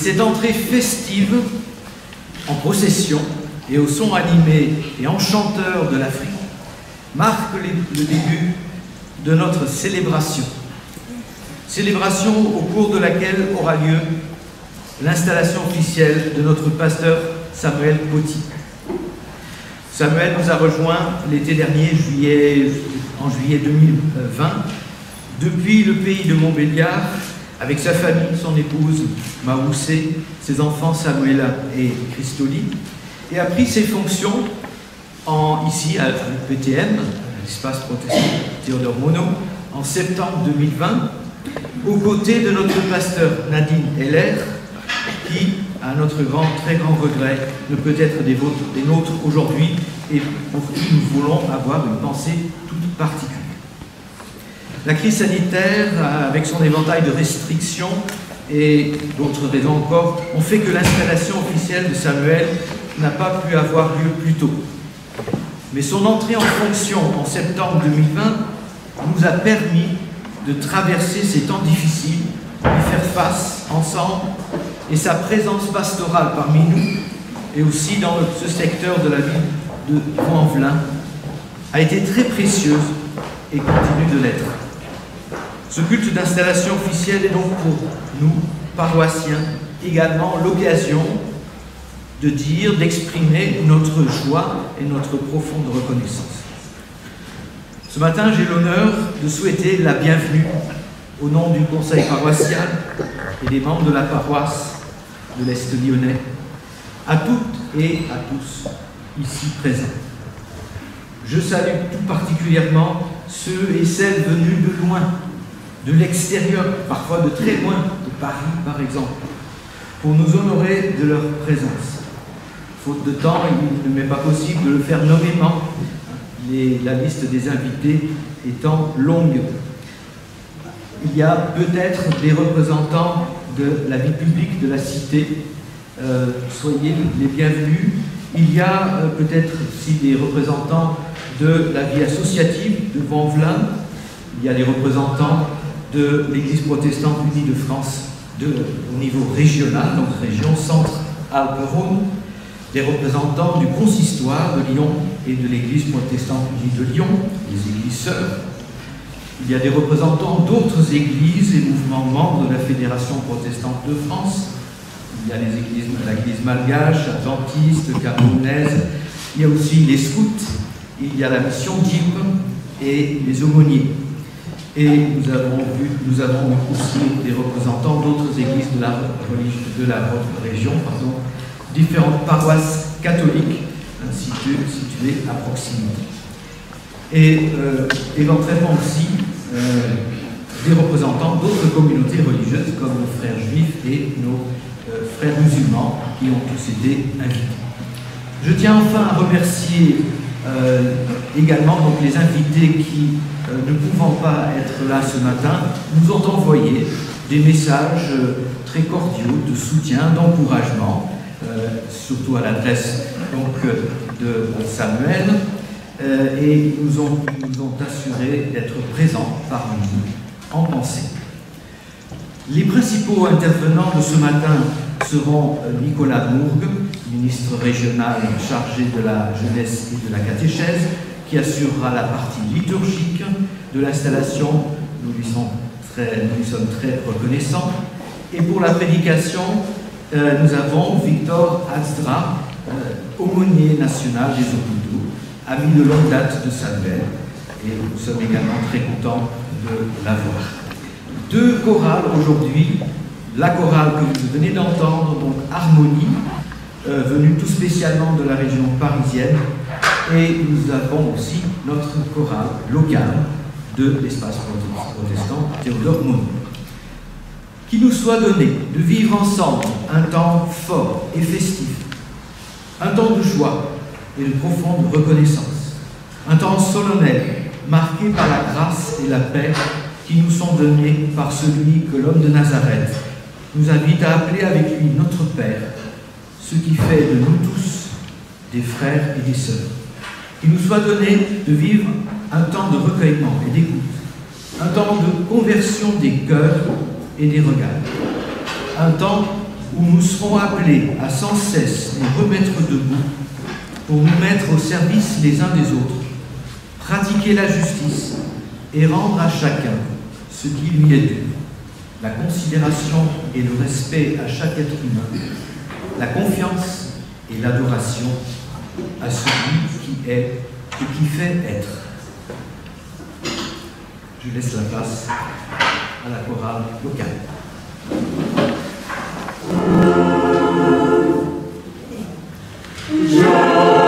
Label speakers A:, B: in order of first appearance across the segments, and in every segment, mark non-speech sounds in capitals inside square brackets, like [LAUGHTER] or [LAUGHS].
A: cette entrée festive en procession et au son animé et enchanteur de l'Afrique marque le début de notre célébration. Célébration au cours de laquelle aura lieu l'installation officielle de notre pasteur Samuel Botti. Samuel nous a rejoint l'été dernier, en juillet 2020, depuis le pays de Montbéliard, avec sa famille, son épouse Maoussé, ses enfants Samuela et Christoli, et a pris ses fonctions en, ici à l'UPTM, l'espace protestant Théodore Monod, en septembre 2020, aux côtés de notre pasteur Nadine Heller, qui, à notre grand, très grand regret, ne peut être des, vôtres, des nôtres aujourd'hui et pour qui nous voulons avoir une pensée toute particulière. La crise sanitaire, avec son éventail de restrictions et d'autres raisons encore, ont fait que l'installation officielle de Samuel n'a pas pu avoir lieu plus tôt. Mais son entrée en fonction en septembre 2020 nous a permis de traverser ces temps difficiles, de faire face ensemble, et sa présence pastorale parmi nous, et aussi dans ce secteur de la ville de Vaux-en-Velin, a été très précieuse et continue de l'être. Ce culte d'installation officielle est donc pour nous, paroissiens, également l'occasion de dire, d'exprimer notre joie et notre profonde reconnaissance. Ce matin, j'ai l'honneur de souhaiter la bienvenue au nom du conseil paroissial et des membres de la paroisse de l'Est lyonnais à toutes et à tous ici présents. Je salue tout particulièrement ceux et celles venus de loin, de l'extérieur, parfois de très loin, de Paris par exemple, pour nous honorer de leur présence. Faute de temps, il ne m'est pas possible de le faire nommément, la liste des invités étant longue. Il y a peut-être des représentants de la vie publique de la cité. Euh, soyez les bienvenus. Il y a euh, peut-être aussi des représentants de la vie associative de Vanvelin. Il y a des représentants de l'Église protestante unie de France au niveau régional, donc région centre-Alpes-Rhône des représentants du consistoire de Lyon et de l'Église protestante unie de Lyon, les églises sœurs. Il y a des représentants d'autres églises et mouvements membres de la Fédération protestante de France. Il y a les églises, l'Église malgache, adventiste, camerounaise. Il y a aussi les scouts. Il y a la mission d'Ypres et les aumôniers. Et nous avons, vu, nous avons aussi des représentants d'autres églises de la, de la région, pardon, différentes paroisses catholiques situées, à proximité. Et euh, éventuellement aussi euh, des représentants d'autres communautés religieuses comme nos frères juifs et nos euh, frères musulmans qui ont tous été invités. Je tiens enfin à remercier également donc, les invités qui, ne pouvant pas être là ce matin, nous ont envoyé des messages très cordiaux de soutien, d'encouragement euh, surtout à l'adresse de Samuel, euh, et nous nous ont assuré d'être présents parmi nous en pensée. Les principaux intervenants de ce matin seront euh, Nicolas Bourg, ministre régional chargé de la jeunesse et de la catéchèse, qui assurera la partie liturgique de l'installation. Nous, lui sommes très, reconnaissants. Et pour la prédication, euh, nous avons Victor Azdra, euh, aumônier national des hôpitaux, ami de longue date de Samuel, et nous sommes également très contents de l'avoir. Deux chorales aujourd'hui, la chorale que vous venez d'entendre, donc Harmonie, euh, venue tout spécialement de la région parisienne, et nous avons aussi notre chorale locale de l'espace protestant Théodore Monod. Qu'il nous soit donné de vivre ensemble un temps fort et festif, un temps de joie et de profonde reconnaissance, un temps solennel marqué par la grâce et la paix qui nous sont donnés par celui que l'homme de Nazareth nous invite à appeler avec lui notre Père, ce qui fait de nous tous des frères et des sœurs. Qu'il nous soit donné de vivre un temps de recueillement et d'écoute, un temps de conversion des cœurs et des regards, un temps où nous serons appelés à sans cesse nous remettre debout pour nous mettre au service les uns des autres, pratiquer la justice et rendre à chacun ce qui lui est dû, la considération et le respect à chaque être humain, la confiance et l'adoration à celui qui est et qui fait être. Je laisse la place à la chorale locale.
B: Je...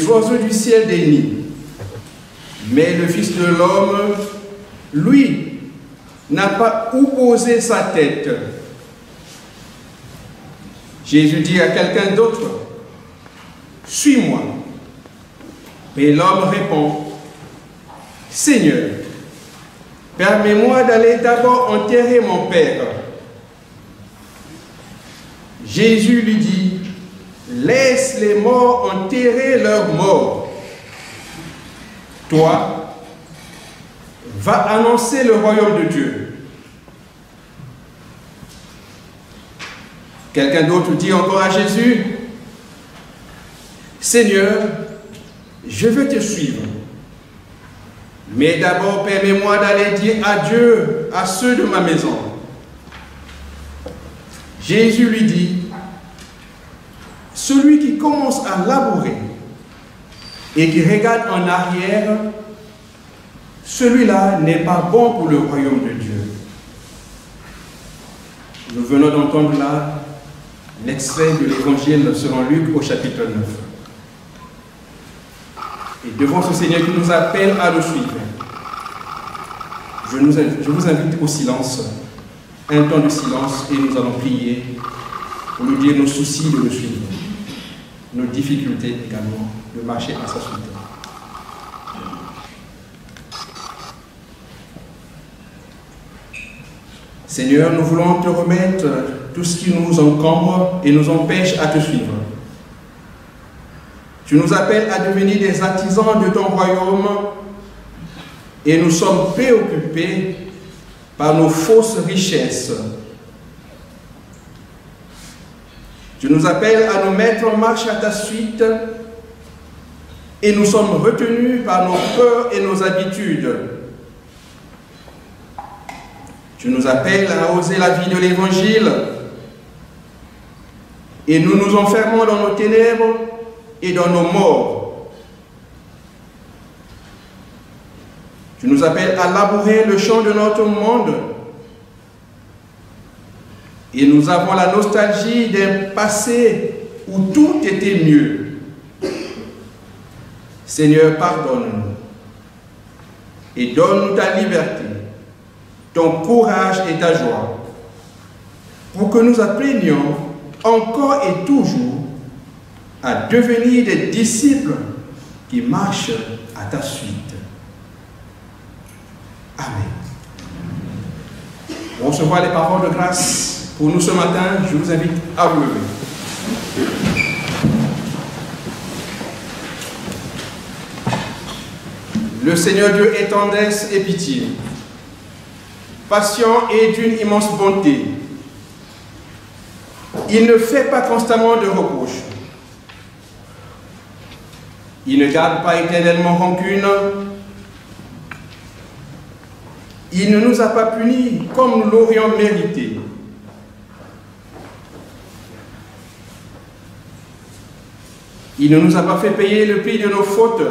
B: et
C: oiseaux du ciel nids. Mais le Fils de l'homme, lui, n'a pas où poser sa tête. Jésus dit à quelqu'un d'autre, suis-moi. Mais l'homme répond, Seigneur, permets-moi d'aller d'abord enterrer mon Père. Jésus lui dit, laisse les morts enterrer leurs morts. Toi, va le royaume de Dieu. Quelqu'un d'autre dit encore à Jésus, Seigneur, je veux te suivre. Mais d'abord, permets-moi d'aller dire adieu à ceux de ma maison. Jésus lui dit, celui qui commence à labourer et qui regarde en arrière, celui-là n'est pas bon pour le royaume de Dieu. Nous venons d'entendre là l'extrait de l'évangile selon Luc au chapitre 9. Et devant ce Seigneur qui nous appelle à le suivre, je, vous invite au silence, un temps de silence, et nous allons prier pour nous dire nos soucis de le suivre, nos difficultés également de marcher à sa suite. Seigneur, nous voulons te remettre tout ce qui nous encombre et nous empêche à te suivre. Tu nous appelles à devenir des artisans de ton royaume et nous sommes préoccupés par nos fausses richesses. Tu nous appelles à nous mettre en marche à ta suite et nous sommes retenus par nos peurs et nos habitudes. Tu nous appelles à oser la vie de l'Évangile et nous nous enfermons dans nos ténèbres et dans nos morts. Tu nous appelles à labourer le champ de notre monde et nous avons la nostalgie d'un passé où tout était mieux. Seigneur, pardonne-nous et donne-nous ta liberté, ton courage et ta joie, pour que nous apprenions encore et toujours à devenir des disciples qui marchent à ta suite. Amen. Pour recevoir les paroles de grâce pour nous ce matin, je vous invite à vous lever. Le Seigneur Dieu est tendresse et pitié, patient et d'une immense bonté. Il ne fait pas constamment de reproches. Il ne garde pas éternellement rancune. Il ne nous a pas punis comme nous l'aurions mérité. Il ne nous a pas fait payer le prix de nos fautes.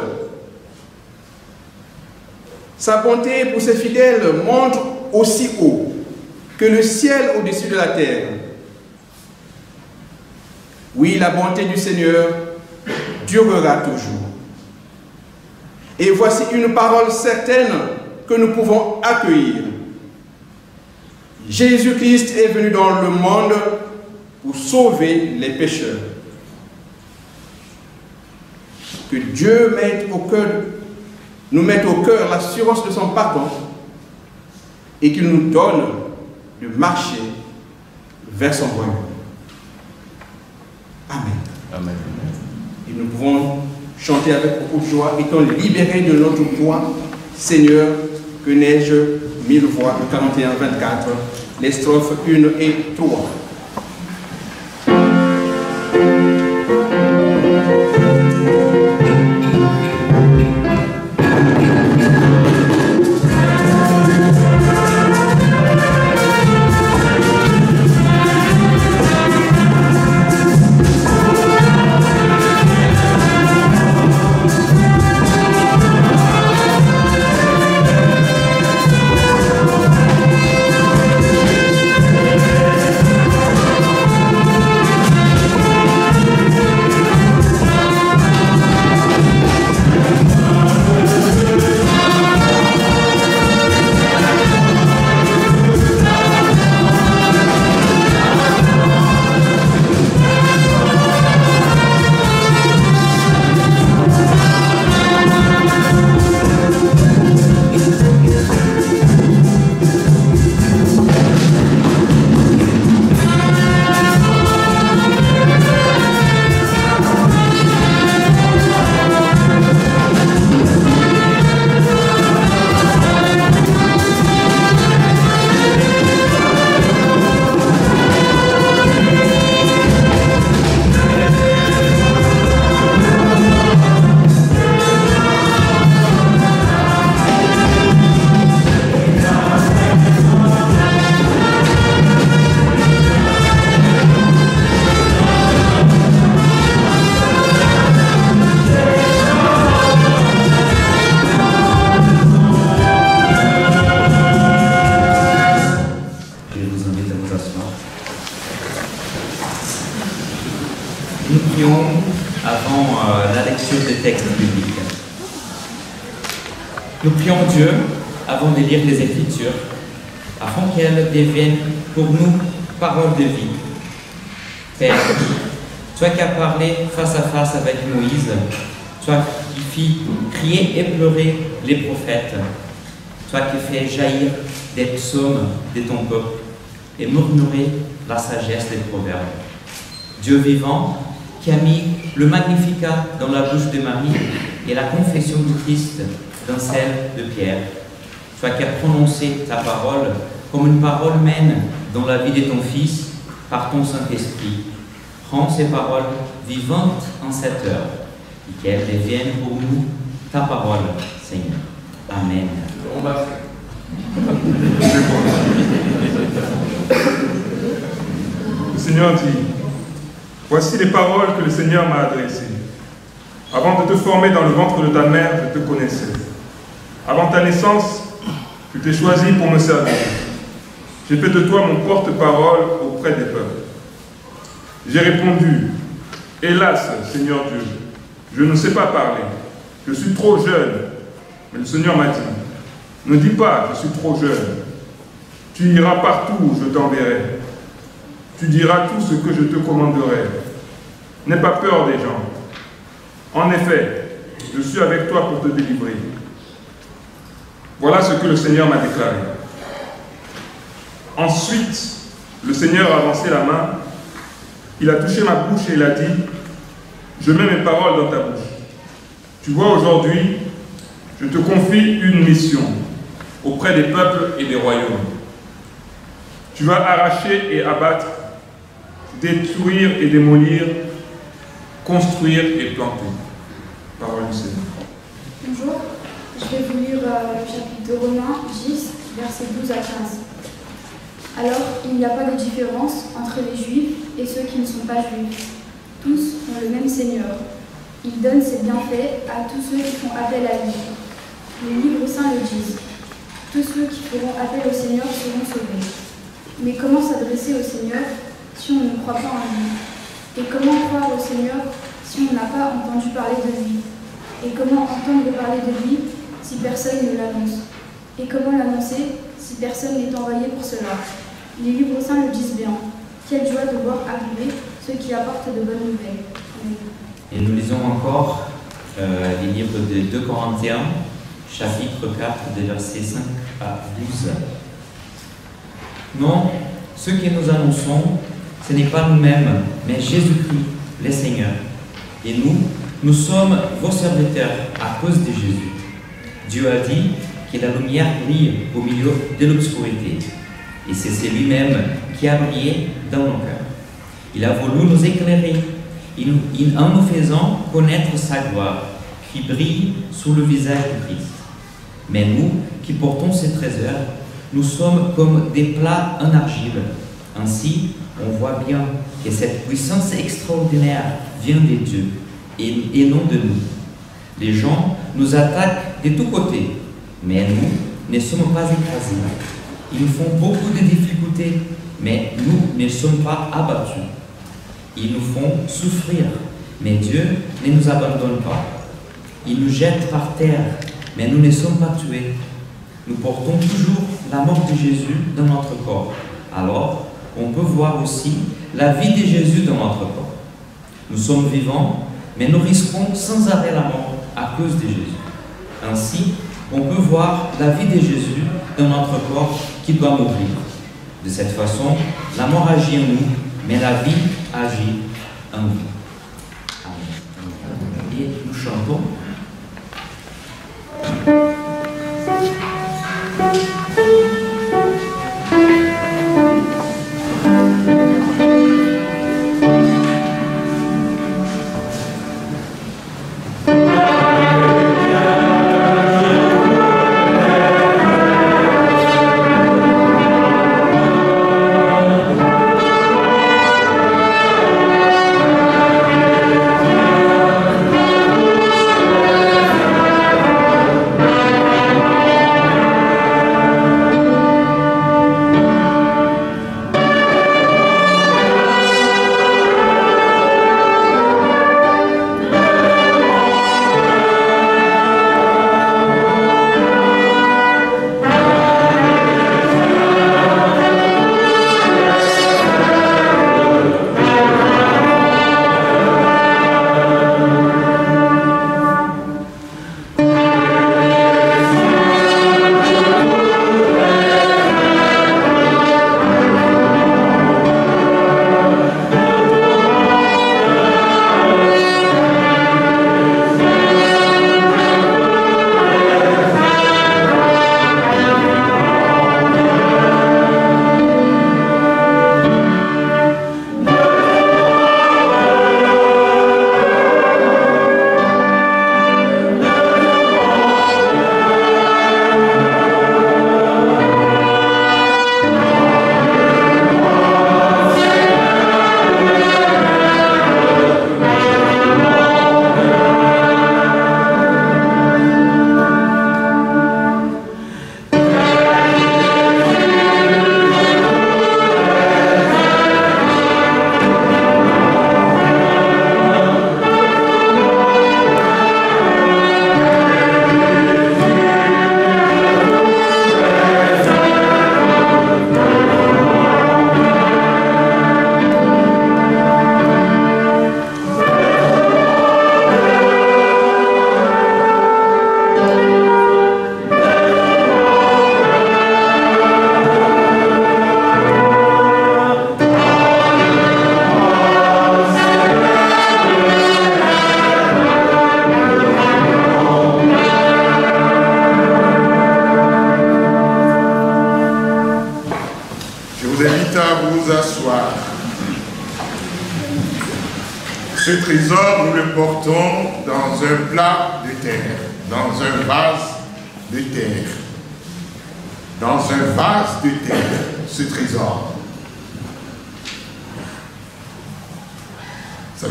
C: Sa bonté pour ses fidèles monte aussi haut que le ciel au-dessus de la terre. Oui, la bonté du Seigneur durera toujours. Et voici une parole certaine que nous pouvons accueillir. Jésus-Christ est venu dans le monde pour sauver les pécheurs. Que Dieu nous mette au cœur l'assurance de son pardon et qu'il nous donne de marcher vers son royaume. Amen.
D: Amen.
C: Et nous pouvons chanter avec beaucoup de joie, étant libérés de notre poids, Seigneur, que neige mille voix, le 41-24, les strophes 1 et 3.
D: Les prophètes, toi qui fais jaillir des psaumes de ton peuple et murmurer la sagesse des proverbes. Dieu vivant, qui a mis le Magnificat dans la bouche de Marie et la confession du Christ dans celle de Pierre. Toi qui as prononcé ta parole comme une parole mène dans la vie de ton Fils par ton Saint-Esprit. Rends ces paroles vivantes en cette heure et qu'elles deviennent pour nous ta parole, Seigneur. Amen.
E: Le Seigneur dit, Voici les paroles que le Seigneur m'a adressées. Avant de te former dans le ventre de ta mère, je te connaissais. Avant ta naissance, je t'ai choisi pour me servir. J'ai fait de toi mon porte-parole auprès des peuples. J'ai répondu, Hélas, Seigneur Dieu, je ne sais pas parler. Je suis trop jeune. Mais le Seigneur m'a dit, ne dis pas, je suis trop jeune. Tu iras partout où je t'enverrai. Tu diras tout ce que je te commanderai. N'aie pas peur des gens. En effet, je suis avec toi pour te délivrer. Voilà ce que le Seigneur m'a déclaré. Ensuite, le Seigneur a avancé la main, il a touché ma bouche et il a dit, je mets mes paroles dans ta bouche. Tu vois, aujourd'hui, je te confie une mission auprès des peuples et des royaumes. Tu vas arracher et abattre, détruire et démolir, construire et planter. Parole du Seigneur.
F: Bonjour, je vais vous lire euh, le chapitre de Romains 10, versets 12 à 15. Alors, il n'y a pas de différence entre les juifs et ceux qui ne sont pas juifs. Tous ont le même Seigneur. Il donne ses bienfaits à tous ceux qui font appel à lui. Les livres saints le disent. Tous ceux qui feront appel au Seigneur seront sauvés. Mais comment s'adresser au Seigneur si on ne croit pas en lui? Et comment croire au Seigneur si on n'a pas entendu parler de lui? Et comment entendre parler de lui si personne ne l'annonce? Et comment l'annoncer si personne n'est envoyé pour cela? Les livres saints le disent bien. Quelle joie de voir arriver ceux qui apportent de bonnes nouvelles.
D: Et nous lisons encore euh, les livres de 2 Corinthiens, chapitre 4, des versets 5 à 12. Non, ce que nous annonçons, ce n'est pas nous-mêmes, mais Jésus-Christ, le Seigneur. Et nous, nous sommes vos serviteurs à cause de Jésus. Dieu a dit que la lumière brille au milieu de l'obscurité. Et c'est celui-même qui a brillé dans nos cœurs. Il a voulu nous éclairer il- en nous faisant connaître sa gloire qui brille sur le visage du Christ. Mais nous qui portons ces trésors, nous sommes comme des plats en argile. Ainsi, on voit bien que cette puissance extraordinaire vient de Dieu et non de nous. Les gens nous attaquent de tous côtés, mais nous ne sommes pas écrasés. Ils nous font beaucoup de difficultés, mais nous ne sommes pas abattus. Ils nous font souffrir, mais Dieu ne nous abandonne pas. Il nous jette par terre, mais nous ne sommes pas tués. Nous portons toujours la mort de Jésus dans notre corps. Alors, on peut voir aussi la vie de Jésus dans notre corps. Nous sommes vivants, mais nous risquons sans arrêt la mort à cause de Jésus. Ainsi, on peut voir la vie de Jésus dans notre corps qui doit mourir. De cette façon, la mort agit en nous, mais la vie agit en. Amen. Et nous chantons.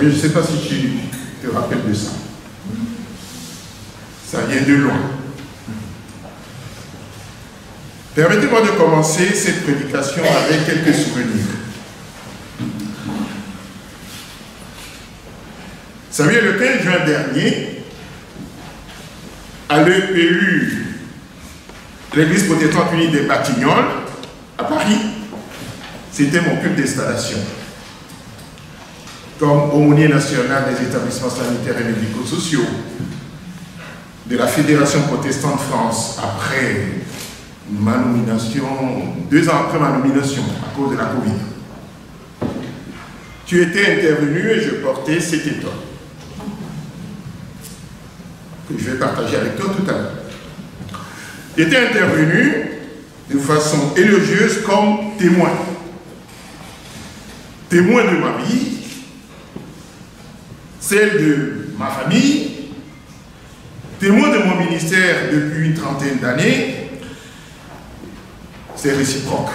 G: Je ne sais pas si tu te rappelles de ça. Ça vient de loin. Permettez-moi de commencer cette prédication avec quelques souvenirs. Vous savez, le 15 juin dernier, à l'EPU, l'église protestante unie des Batignolles, à Paris, c'était mon culte d'installation. Comme des établissements sanitaires et médico-sociaux, de la Fédération protestante de France, après ma nomination, deux ans après ma nomination, à cause de la Covid. Tu étais intervenu et je portais cet état que je vais partager avec toi tout à l'heure. Tu étais intervenu de façon élogieuse comme témoin. Témoin de celle de ma famille, témoin de mon ministère depuis une trentaine d'années, c'est réciproque.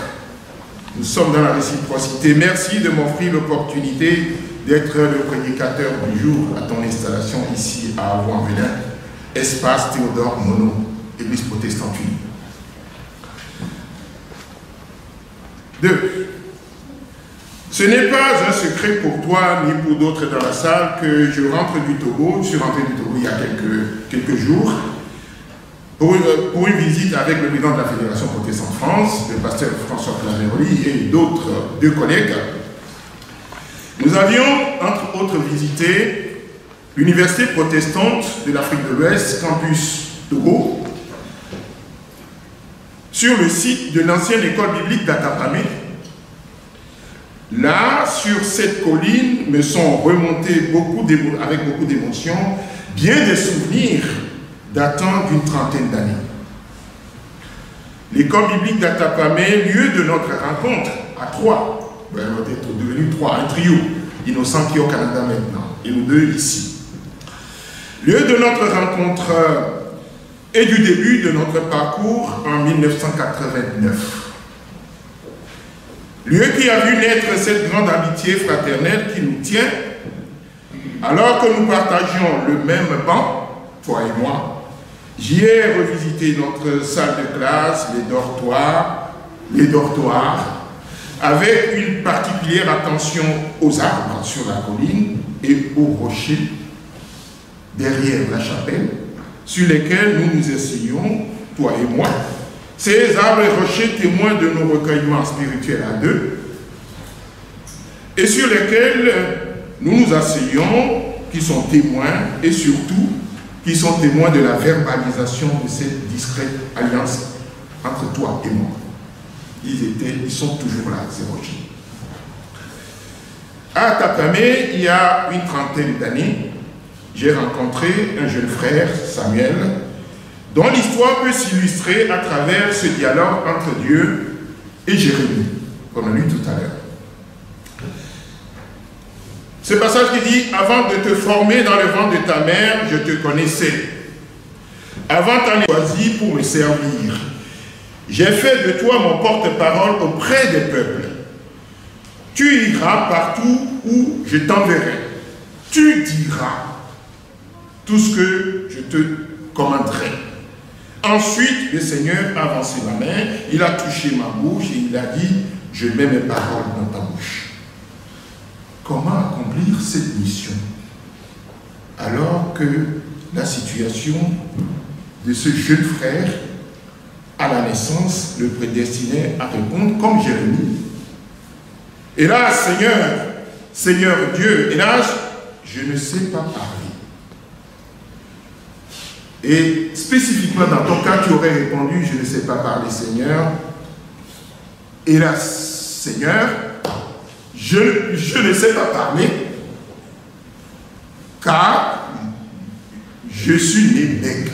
G: Nous sommes dans la réciprocité. Merci de m'offrir l'opportunité d'être le prédicateur du jour à ton installation ici à Avouin-Velin, espace Théodore Monod, Église protestante unie. Deux, ce n'est pas un secret pour toi ni pour d'autres dans la salle que je rentre du Togo, je suis rentré du Togo il y a quelques, quelques jours, pour une, pour une, visite avec le président de la Fédération protestante France, le pasteur François Claveroli et d'autres deux collègues. Nous avions, entre autres, visité l'Université protestante de l'Afrique de l'Ouest, campus Togo, sur le site de l'ancienne école biblique d'Atapamé. Sur cette colline, me sont remontés avec beaucoup d'émotion bien des souvenirs datant d'une trentaine d'années. L'école biblique d'Atapamé, lieu de notre rencontre à trois, ben, on est devenu trois, un trio, Innocent qui est au Canada maintenant, et nous deux ici. Lieu de notre rencontre et du début de notre parcours en 1989. Lieu qui a vu naître cette grande amitié fraternelle qui nous tient, alors que nous partagions le même banc, toi et moi, J'y ai revisité notre salle de classe, les dortoirs, les dortoirs, avec une particulière attention aux arbres sur la colline et aux rochers derrière la chapelle, sur lesquels nous nous essayons, toi et moi. Ces arbres et rochers témoins de nos recueillements spirituels à deux, et sur lesquels nous nous asseyons, qui sont témoins, et surtout qui sont témoins de la verbalisation de cette discrète alliance entre toi et moi. Ils étaient, ils sont toujours là, ces rochers. À Tapamé, il y a une trentaine d'années, j'ai rencontré un jeune frère, Samuel, dont l'histoire peut s'illustrer à travers ce dialogue entre Dieu et Jérémie, qu'on a lu tout à l'heure. Ce passage qui dit, avant de te former dans le ventre de ta mère, je te connaissais. Avant t'en choisi pour me servir. J'ai fait de toi mon porte-parole auprès des peuples. Tu iras partout où je t'enverrai. Tu diras tout ce que je te commanderai. Ensuite, le Seigneur a avancé la main, il a touché ma bouche et il a dit, je mets mes paroles dans ta bouche comment accomplir cette mission alors que la situation de ce jeune frère à la naissance le prédestinait à répondre comme Jérémie? Hélas, Seigneur, Seigneur Dieu, hélas, je ne sais pas parler. Et spécifiquement dans ton cas, tu aurais répondu, je ne sais pas parler, Seigneur. Hélas, Seigneur, je, je ne sais pas parler, car je suis né nègre.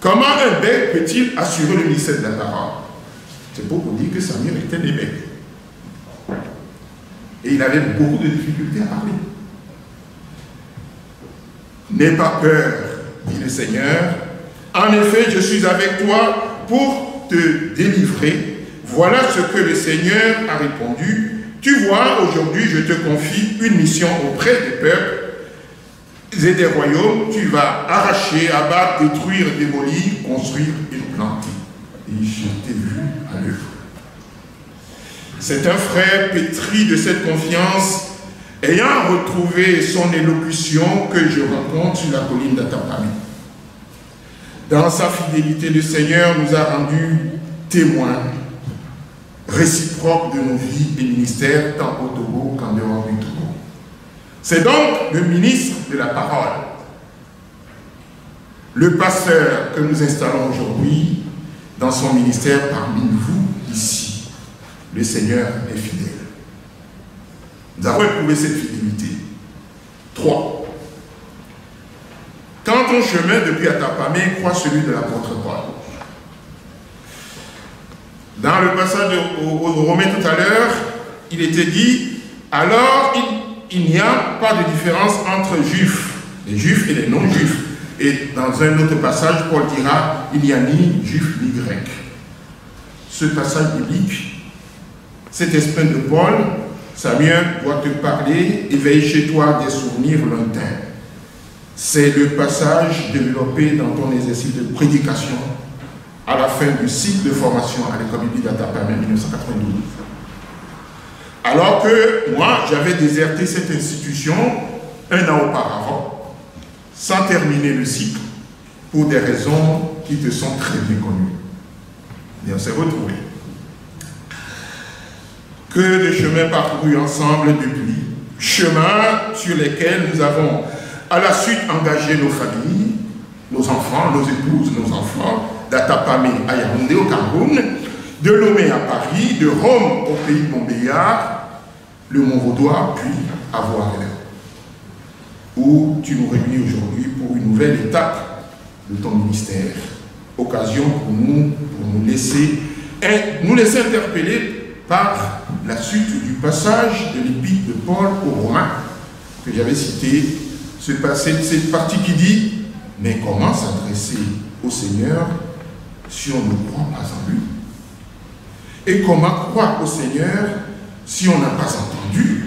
G: Comment un bec peut peut-il assurer le ministère de la parole? C'est pour vous dire que Samuel était un évêque. Et il avait beaucoup de difficultés à parler. N'aie pas peur, dit le Seigneur. En effet, je suis avec toi pour te délivrer. Voilà ce que le Seigneur a répondu. Tu vois, aujourd'hui, je te confie une mission auprès des peuples et des royaumes. Tu vas arracher, abattre, détruire, démolir, construire et planter. Et je t'ai vu à l'œuvre. C'est un frère pétri de cette confiance, ayant retrouvé son élocution que je rencontre sur la colline d'Atapami. Dans sa fidélité, le Seigneur nous a rendus témoins réciproques de nos vies et ministères, tant au Togo qu'en dehors du Togo. C'est donc le ministre de la parole, le pasteur que nous installons aujourd'hui dans son ministère parmi vous ici le Seigneur est fidèle. Nous avons éprouvé cette fidélité. Trois. Quand ton chemin depuis Atapamé croit celui de l'apôtre Paul. Dans le passage aux, Romains tout à l'heure, il était dit, alors il, il n'y a pas de différence entre juifs, les juifs et les non-juifs. Et dans un autre passage, Paul dira, il n'y a ni juif ni grec. Ce passage biblique cet esprit de Paul, Samuel doit te parler, éveiller chez toi des souvenirs lointains. C'est le passage développé dans ton exercice de prédication à la fin du cycle de formation à l'école biblique d'Atapamé en 1992. Alors que moi, j'avais déserté cette institution un an auparavant, sans terminer le cycle, pour des raisons qui te sont très bien connues. On s'est retrouvés que de chemins parcourus ensemble depuis, chemins sur lesquels nous avons à la suite engagé nos familles, nos enfants, nos épouses, nos enfants, d'Atapamé à Yaoundé au Cameroun, de Lomé à Paris, de Rome au pays de Montbéliard, le Mont-Vaudois, puis à Voisin, où tu nous réunis aujourd'hui pour une nouvelle étape de ton ministère. Occasion pour nous, pour nous laisser, nous laisser interpeller par la suite du passage de l'épître de Paul aux Romains que j'avais cité, cette partie qui dit Mais comment s'adresser au Seigneur si on ne croit pas en lui? Et comment croire au Seigneur si on n'a pas entendu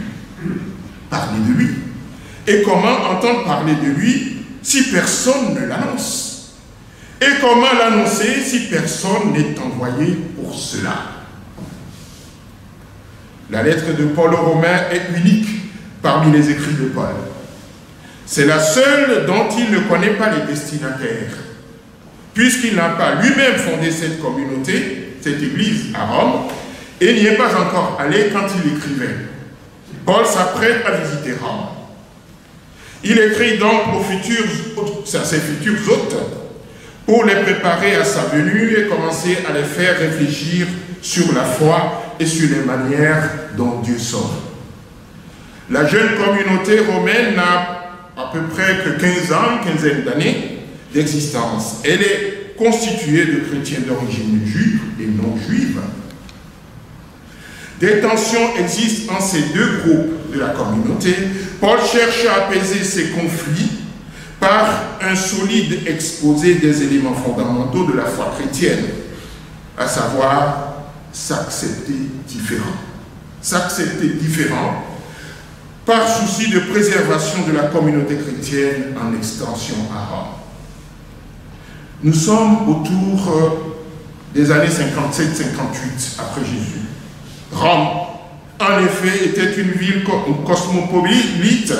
G: parler de lui? Et comment entendre parler de lui si personne ne l'annonce? Et comment l'annoncer si personne n'est envoyé pour cela? La lettre de Paul aux Romains est unique parmi les écrits de Paul. C'est la seule dont il ne connaît pas les destinataires, puisqu'il n'a pas lui-même fondé cette communauté, cette église à Rome, et n'y est pas encore allé quand il écrivait. Paul s'apprête à visiter Rome. Il écrit donc aux futurs, à ses futurs hôtes pour les préparer à sa venue et commencer à les faire réfléchir sur la foi et sur les manières dont Dieu sauve. La jeune communauté romaine n'a à peu près que 15 ans, quinzaine d'années d'existence. Elle est constituée de chrétiens d'origine juive et non juive. Des tensions existent en ces deux groupes de la communauté. Paul cherche à apaiser ces conflits par un solide exposé des éléments fondamentaux de la foi chrétienne, à savoir s'accepter différent. S'accepter différent par souci de préservation de la communauté chrétienne en extension à Rome. Nous sommes autour euh, des années 57-58 après Jésus. Rome, en effet, était une ville cosmopolite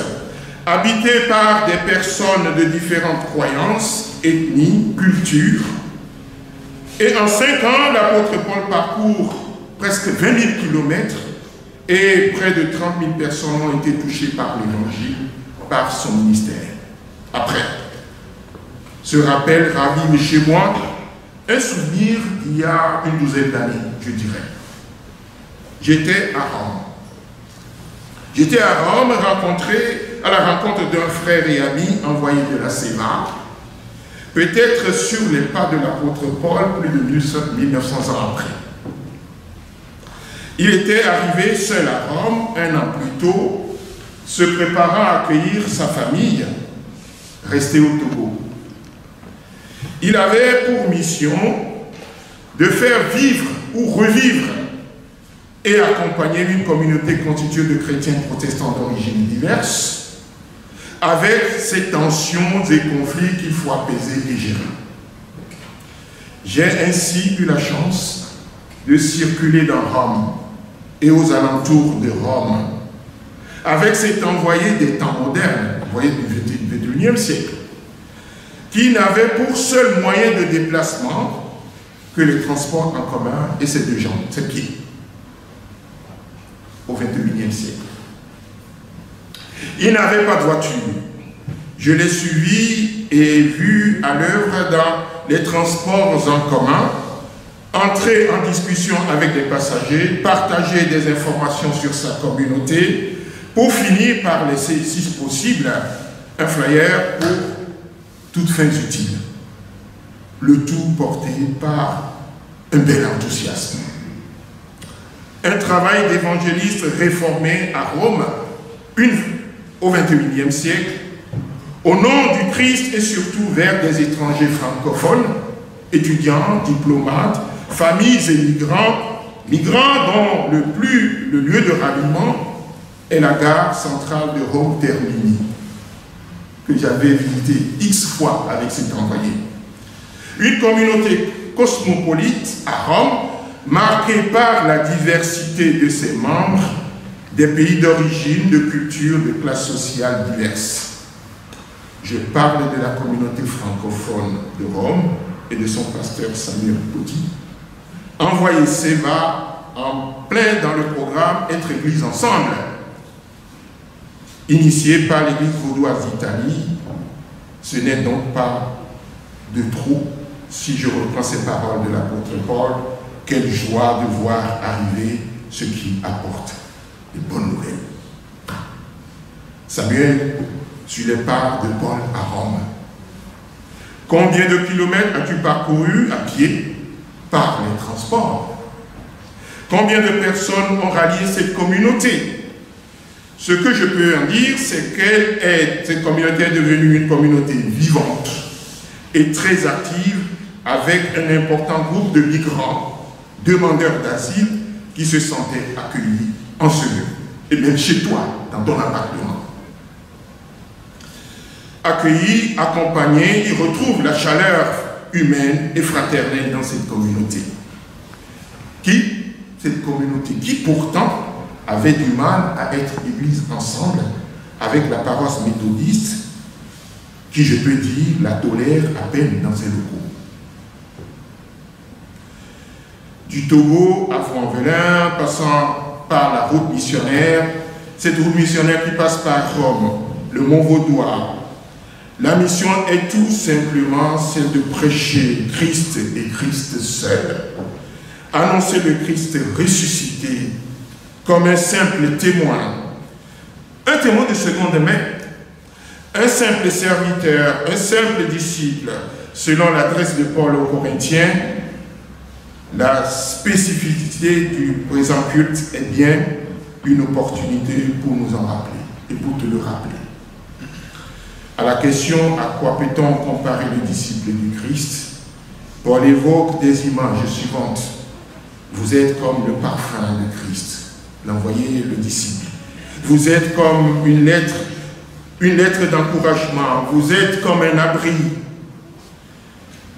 G: habitée par des personnes de différentes croyances, ethnies, cultures, et en cinq ans, l'apôtre Paul parcourt presque 20 000 kilomètres et près de 30 000 personnes ont été touchées par l'évangile, par son ministère. Après, ce rappel ravive chez moi un souvenir d'il y a une douzaine d'années, je dirais. J'étais à Rome. J'étais à Rome rencontré à la rencontre d'un frère et ami envoyé de la SEMA peut-être sur les pas de l'apôtre Paul plus de 1900 ans après. Il était arrivé seul à Rome un an plus tôt, se préparant à accueillir sa famille restée au Togo. Il avait pour mission de faire vivre ou revivre et accompagner une communauté constituée de chrétiens protestants d'origine diverses, avec ces tensions et conflits qu'il faut apaiser et gérer. J'ai ainsi eu la chance de circuler dans Rome et aux alentours de Rome, avec cet envoyé des temps modernes, envoyé du XXIe siècle, qui n'avait pour seul moyen de déplacement que les transports en commun et ses deux jambes, ses pieds, au XXIe siècle. Il n'avait pas de voiture. Je l'ai suivi et vu à l'œuvre dans les transports en commun, entrer en discussion avec des passagers, partager des informations sur sa communauté, pour finir par laisser, si possible, un flyer pour toutes fins utiles. Le tout porté par un bel enthousiasme. Un travail d'évangéliste réformé à Rome, une, au XXIe siècle, au nom du Christ et surtout vers des étrangers francophones, étudiants, diplomates, familles et migrants, migrants dont le, plus, le lieu de ralliement est la gare centrale de Rome Termini, que j'avais visité X fois avec cet envoyé. Une communauté cosmopolite à Rome, marquée par la diversité de ses membres, des pays d'origine, de cultures, de classes sociales diverses. Je parle de la communauté francophone de Rome et de son pasteur Samuel Petit. Envoyé Seva en plein dans le programme Être Église ensemble, initié par l'Église vaudoise d'Italie. Ce n'est donc pas de trop, si je reprends ces paroles de l'apôtre Paul, quelle joie de voir arriver ce qui apporte de bonnes. Samuel sur les pas de Paul à Rome. Combien de kilomètres as-tu parcouru à pied par les transports? Combien de personnes ont rallié cette communauté? Ce que je peux en dire, c'est qu'elle est, cette communauté est devenue une communauté vivante et très active avec un important groupe de migrants, demandeurs d'asile, qui se sentaient accueillis en ce lieu, et même chez toi, dans ton appartement accueillis, accompagnés, ils retrouvent la chaleur humaine et fraternelle dans cette communauté. Qui? Cette communauté qui pourtant avait du mal à être église ensemble avec la paroisse méthodiste qui, je peux dire, la tolère à peine dans ses locaux. Du Togo à Franvelin, passant par la route missionnaire, cette route missionnaire qui passe par Rome, le Mont Vaudois, la mission est tout simplement celle de prêcher Christ et Christ seul. Annoncer le Christ ressuscité comme un simple témoin. Un témoin de seconde main. Un simple serviteur, un simple disciple. Selon l'adresse de Paul aux Corinthiens, la spécificité du présent culte est bien une opportunité pour nous en rappeler et pour te le rappeler. À la question à quoi peut-on comparer le disciple du Christ, Paul évoque des images suivantes. Vous êtes comme le parfum de Christ, l'envoyé, le disciple. Vous êtes comme une lettre, une lettre d'encouragement. Vous êtes comme un abri.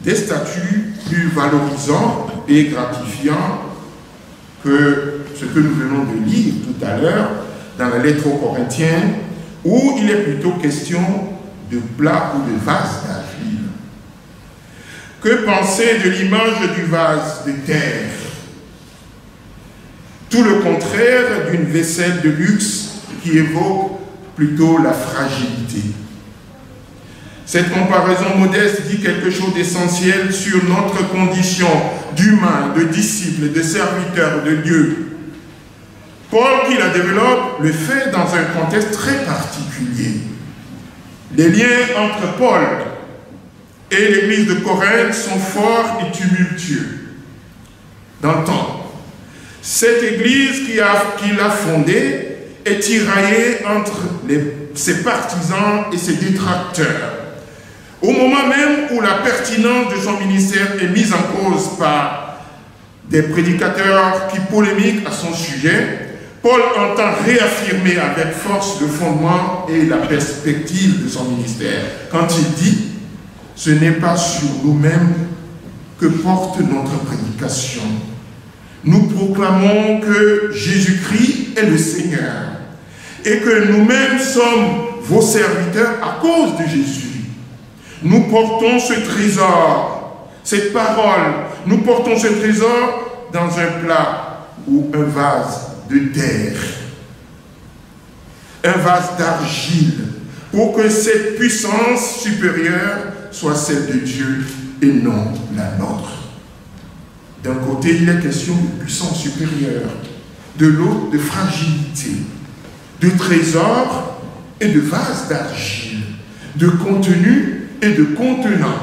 G: Des statuts plus valorisants et gratifiants que ce que nous venons de lire tout à l'heure dans la lettre aux Corinthiens, où il est plutôt question de plat ou de vase d'argile. Que penser de l'image du vase de terre? Tout le contraire d'une vaisselle de luxe qui évoque plutôt la fragilité. Cette comparaison modeste dit quelque chose d'essentiel sur notre condition d'humain, de disciple, de serviteur de Dieu. Paul, qui la développe, le fait dans un contexte très particulier les liens entre Paul et l'église de Corinthe sont forts et tumultueux dans temps. Cette église qu'il a, a fondée est tiraillée entre ses partisans et ses détracteurs. Au moment même où la pertinence de son ministère est mise en cause par des prédicateurs qui polémiquent à son sujet, Paul entend réaffirmer avec force le fondement et la perspective de son ministère quand il dit Ce n'est pas sur nous-mêmes que porte notre prédication. Nous proclamons que Jésus-Christ est le Seigneur et que nous-mêmes sommes vos serviteurs à cause de Jésus. Nous portons ce trésor, cette parole, nous portons ce trésor dans un plat ou un vase de terre, un vase d'argile, pour que cette puissance supérieure soit celle de Dieu et non la nôtre. D'un côté, il est question de puissance supérieure, de l'autre, de fragilité, de trésor et de vase d'argile, de contenu et de contenant.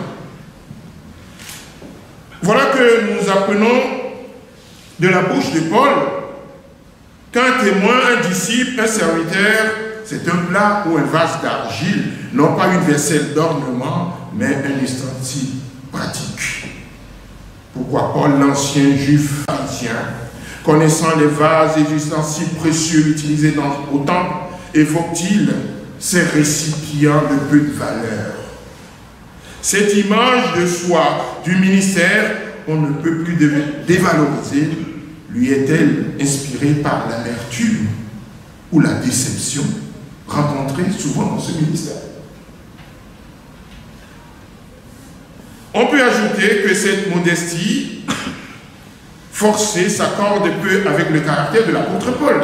G: Voilà que nous apprenons de la bouche de Paul Qu'un témoin, un disciple, un serviteur, c'est un plat ou un vase d'argile, non pas une vaisselle d'ornement, mais un ustensile pratique. Pourquoi Paul, l'ancien juif pharisien, connaissant les vases et les ustensiles précieux utilisés dans, au temple, évoque-t-il ces récipients de peu de valeur? Cette image de soi, du ministère, on ne peut plus dévaloriser lui est-elle inspirée par l'amertume ou la déception rencontrée souvent dans ce ministère? On peut ajouter que cette modestie forcée s'accorde peu avec le caractère de l'apôtre Paul.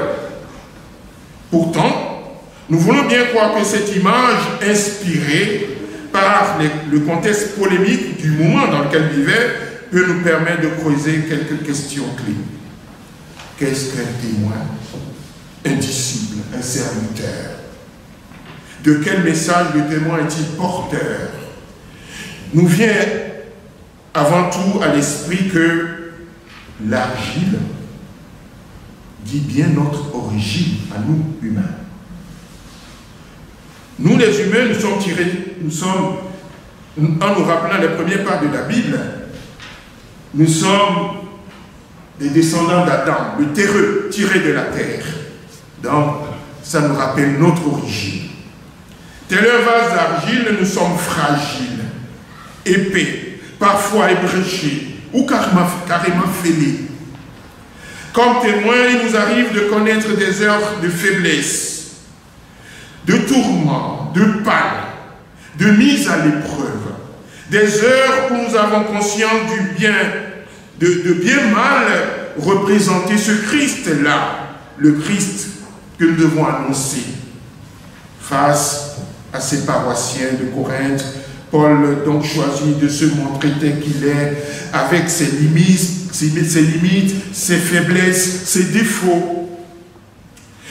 G: Pourtant, nous voulons bien croire que cette image inspirée par le contexte polémique du moment dans lequel il vivait peut nous permettre de creuser quelques questions clés. Qu'est-ce qu'un témoin Un disciple, un serviteur? De quel message le témoin est-il porteur? Nous vient avant tout à l'esprit que l'argile dit bien notre origine à nous humains. Nous les humains, nous sommes tirés, nous sommes, en nous rappelant les premiers pas de la Bible, nous sommes des descendants d'Adam, le terreux tiré de la terre. Donc, ça nous rappelle notre origine. Tel un vase d'argile, nous sommes fragiles, épais, parfois ébréchés ou carrément, fêlés. Comme témoin, il nous arrive de connaître des heures de faiblesse, de tourments, de panne, de mise à l'épreuve, des heures où nous avons conscience du bien de, bien mal représenter ce Christ-là, le Christ que nous devons annoncer face à ces paroissiens de Corinthe. Paul donc choisit de se montrer tel qu'il est, avec ses limites, ses limites, ses faiblesses, ses défauts.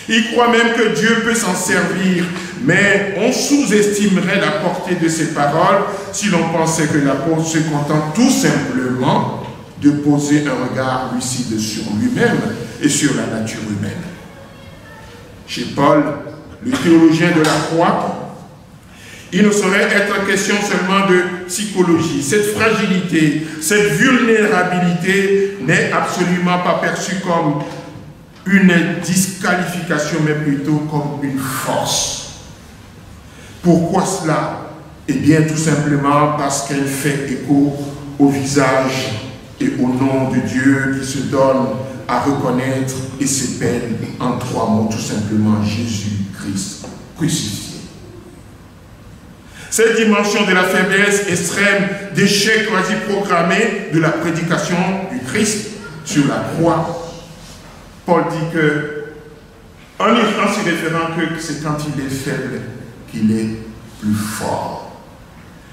G: Il croit même que Dieu peut s'en servir, mais on sous-estimerait la portée de ces paroles si l'on pensait que l'apôtre se contente tout simplement de poser un regard lucide sur lui-même et sur la nature humaine. Chez Paul, le théologien de la croix, il ne saurait être question seulement de psychologie. Cette fragilité, cette vulnérabilité n'est absolument pas perçue comme une disqualification, mais plutôt comme une force. Pourquoi cela? Eh bien, tout simplement parce qu'elle fait écho au visage et au nom de Dieu qui se donne à reconnaître et s'épelle en trois mots, tout simplement Jésus-Christ crucifié. Cette dimension de la faiblesse extrême, d'échec quasi programmé de la prédication du Christ sur la croix, Paul dit que, en s'y référant que c'est quand il est faible qu'il est plus fort.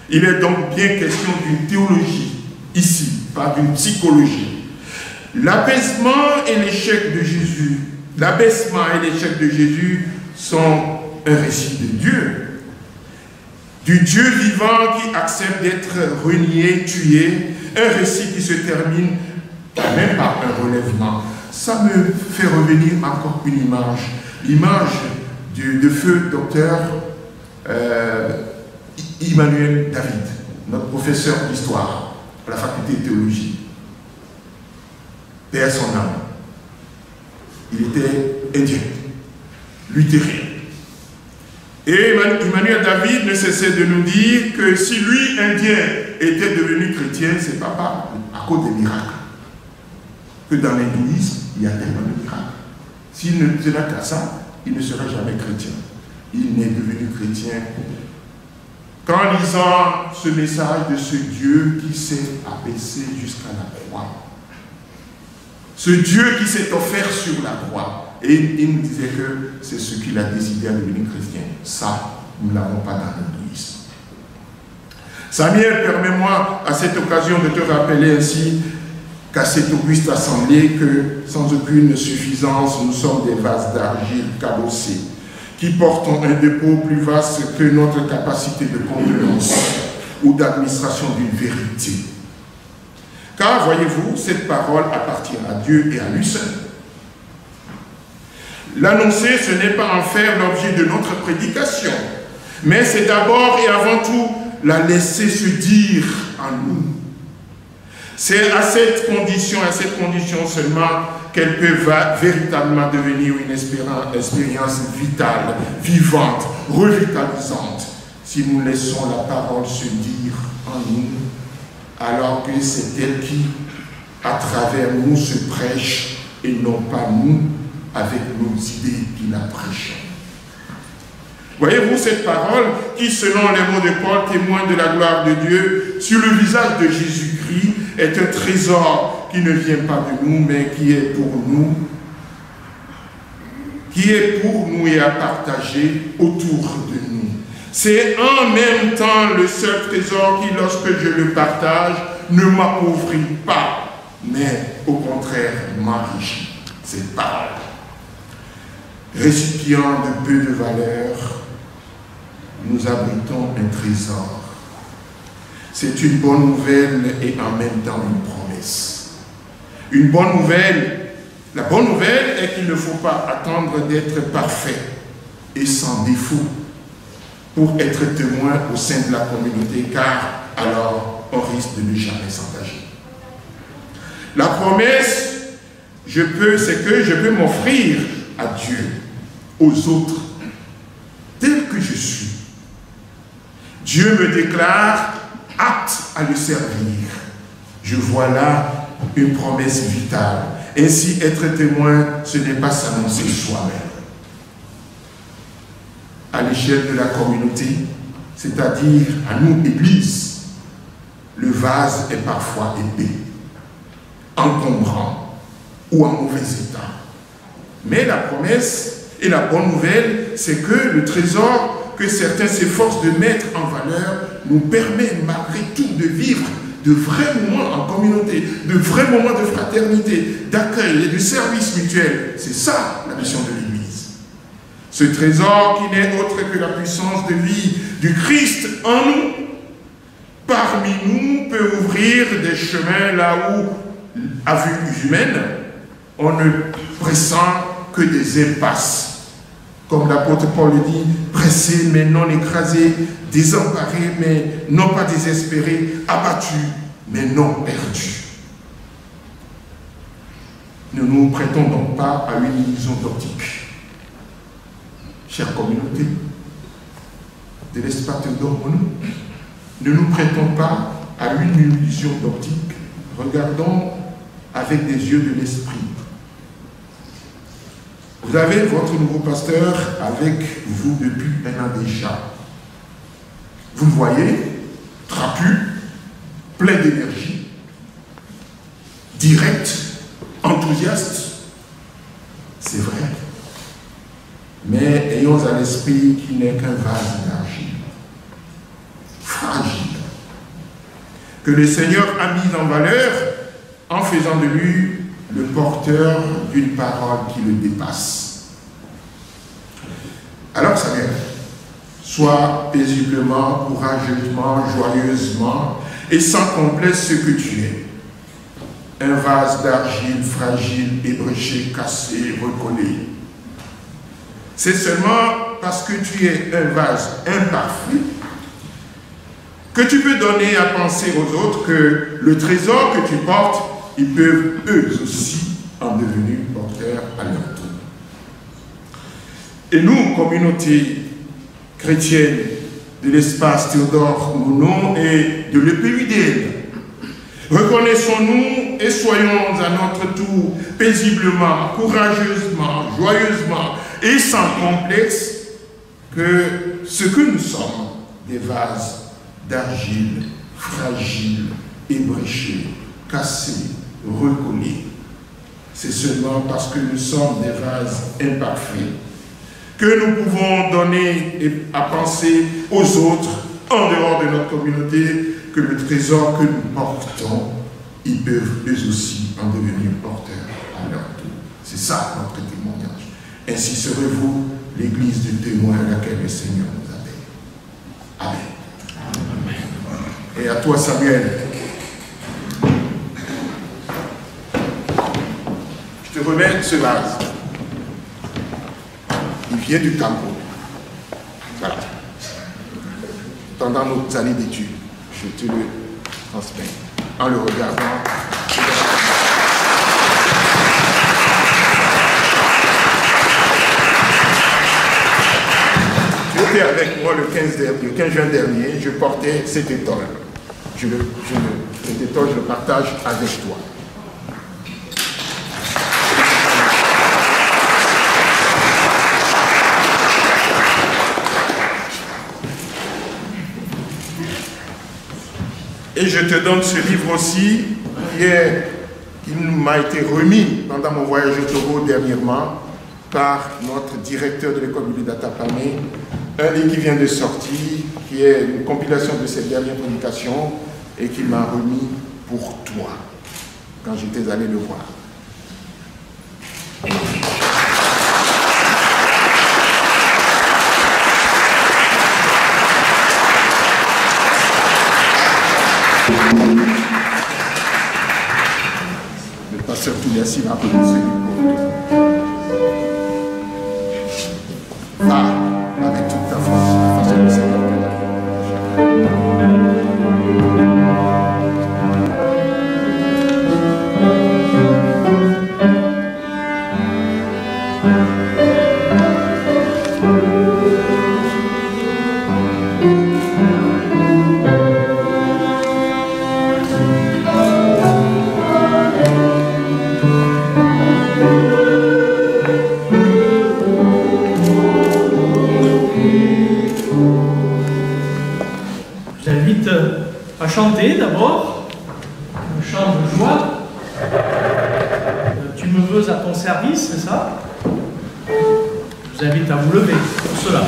G: Il est donc bien question d'une théologie ici, pas d'une psychologie. L'abaissement et l'échec de Jésus, l'abaissement et l'échec de Jésus sont un récit de Dieu. du Dieu vivant qui accepte d'être renié, tué, un récit qui se termine même par un relèvement. Ça me fait revenir encore une image, l'image de feu docteur euh, Emmanuel David, notre professeur d'histoire à la faculté de théologie. Père son âme. Il était indien, luthérien. Et Emmanuel David ne cessait de nous dire que si lui, indien, était devenu chrétien, c'est pas à cause des miracles. Que dans l'hindouisme, il y a tellement de miracles. S'il ne tenait qu'à ça, il ne serait jamais chrétien. Il n'est devenu chrétien qu'en lisant ce message de ce Dieu qui s'est abaissé jusqu'à la croix. Ce Dieu qui s'est offert sur la croix. Et il nous disait que c'est ce qu'il a décidé à devenir chrétien. Ça, nous ne l'avons pas dans l'hindouisme. Samuel, permets-moi à cette occasion de te rappeler ainsi qu'à cette auguste assemblée que, sans aucune suffisance, nous sommes des vases d'argile cabossés, qui portent un dépôt plus vaste que notre capacité de contenance ou d'administration d'une vérité. Car, voyez-vous, cette parole appartient à Dieu et à lui seul. L'annoncer, ce n'est pas en faire l'objet de notre prédication, mais c'est d'abord et avant tout la laisser se dire en nous. C'est à cette condition, à cette condition seulement qu'elle peut véritablement devenir une expérience vitale, vivante, revitalisante, si nous laissons la parole se dire en nous, alors que c'est elle qui, à travers nous, se prêche et non pas nous avec nos idées qui la prêchons. Voyez-vous cette parole qui, selon les mots de Paul, témoigne de la gloire de Dieu sur le visage de Est un trésor qui ne vient pas de nous, mais qui est pour nous, qui est pour nous et à partager autour de nous. C'est en même temps le seul trésor qui, lorsque je le partage, ne m'appauvrit pas, mais au contraire m'enrichit. Cette parole récipient de peu de valeur, nous abritons un trésor. C'est une bonne nouvelle et en même temps une promesse. Une bonne nouvelle, la bonne nouvelle est qu'il ne faut pas attendre d'être parfait et sans défaut pour être témoin au sein de la communauté, car alors on risque de ne jamais s'engager. La promesse, je peux, c'est que je peux m'offrir à Dieu aux autres tel que je suis. Dieu me déclare apte à le servir. Je vois là une promesse vitale. Ainsi, être témoin, ce n'est pas s'annoncer soi-même. À l'échelle de la communauté, c'est-à-dire à nous, Église, le vase est parfois épais, encombrant ou en mauvais état. Mais la promesse et la bonne nouvelle, c'est que le trésor que certains s'efforcent de mettre en valeur nous permet malgré tout de vivre de vrais moments en communauté, de vrais moments de fraternité, d'accueil et de service mutuel. C'est ça la mission de l'Église. Ce trésor qui n'est autre que la puissance de vie du Christ en nous, parmi nous, peut ouvrir des chemins là où, à vue humaine, on ne pressent que des impasses. Comme l'apôtre Paul le dit, pressés mais non écrasés, désemparés mais non pas désespérés, abattus mais non perdus. Ne nous prêtons donc pas à une illusion d'optique. Chère communauté, de l'espace nous ne nous prêtons pas à une illusion d'optique. Regardons avec des yeux de l'esprit vous avez votre nouveau pasteur avec vous depuis un an déjà. Vous le voyez, trapu, plein d'énergie, direct, enthousiaste. C'est vrai. Mais ayons à l'esprit qu'il n'est qu'un vase d'argile, fragile, que le Seigneur a mis en valeur en faisant de lui le porteur d'une parole qui le dépasse. Alors Samuel, Sois paisiblement, courageusement, joyeusement et sans complexe ce que tu es. Un vase d'argile fragile, ébréché, cassé, recollé. C'est seulement parce que tu es un vase imparfait que tu peux donner à penser aux autres que le trésor que tu portes, ils peuvent eux aussi en devenir porteurs à leur tour. Et nous, communauté chrétienne de l'espace Théodore Mounon et de l'EPUDL, reconnaissons-nous et soyons à notre tour paisiblement, courageusement, joyeusement et sans complexe que ce que nous sommes, des vases d'argile, fragiles, ébréchés, cassés, recollés, c'est seulement parce que nous sommes des vases imparfaits que nous pouvons donner à penser aux autres en dehors de notre communauté que le trésor que nous portons, ils peuvent eux aussi en devenir porteurs à leur tour. C'est ça notre témoignage. Ainsi serez-vous l'église du témoin à laquelle le Seigneur nous appelle. Amen. Et à toi Samuel, je remets ce vase. Il vient du Campo. Voilà. Pendant nos années d'études, je te le transmets en le regardant. Tu étais avec moi le 15, le 15 juin dernier, je portais cet étole. Je le, je le, cet étole, je le partage avec toi. Et je te donne ce livre aussi qui, qui m'a été remis pendant mon voyage au Togo dernièrement par notre directeur de l'école du Datapamé. Un livre qui vient de sortir, qui est une compilation de ses dernières publications et qu'il m'a remis pour toi quand j'étais allé le voir. Le pasteur proposé Va
A: à vous lever pour cela.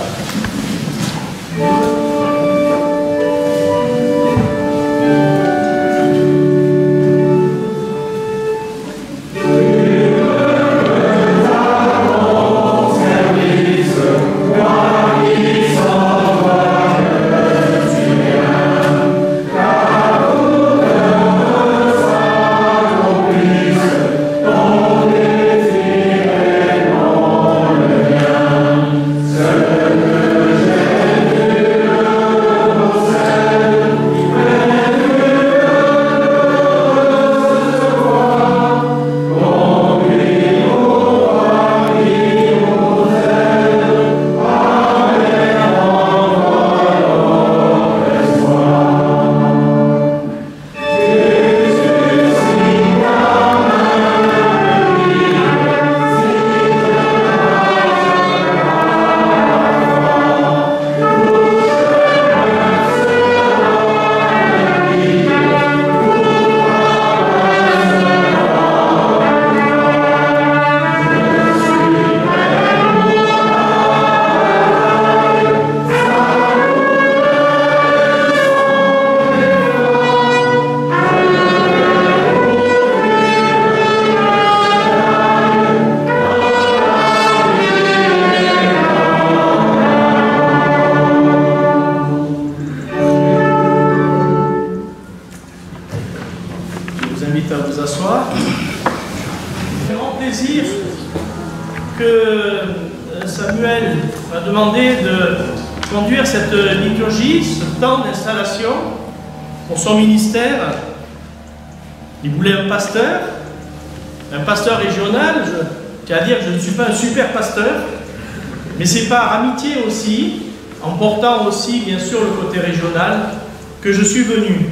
H: Que je suis venu.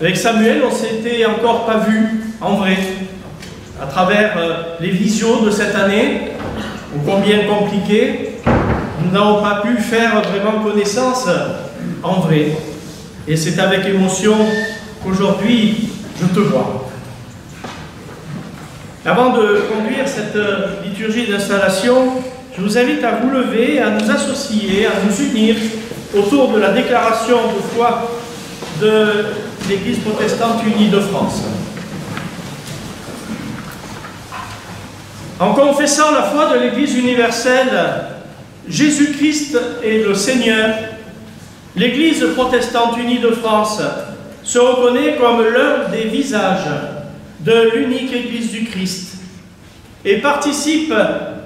H: Avec Samuel, on s'était encore pas vu en vrai, à travers euh, les visios de cette année, ô combien compliquées, nous n'avons pas pu faire vraiment connaissance en vrai. Et c'est avec émotion qu'aujourd'hui je te vois. Avant de conduire cette euh, liturgie d'installation, je vous invite à vous lever, à nous associer, à nous unir autour de la déclaration de foi de l'Église protestante unie de France. En confessant la foi de l'Église universelle, Jésus-Christ est le Seigneur, l'Église protestante unie de France se reconnaît comme l'un des visages de l'unique Église du Christ et participe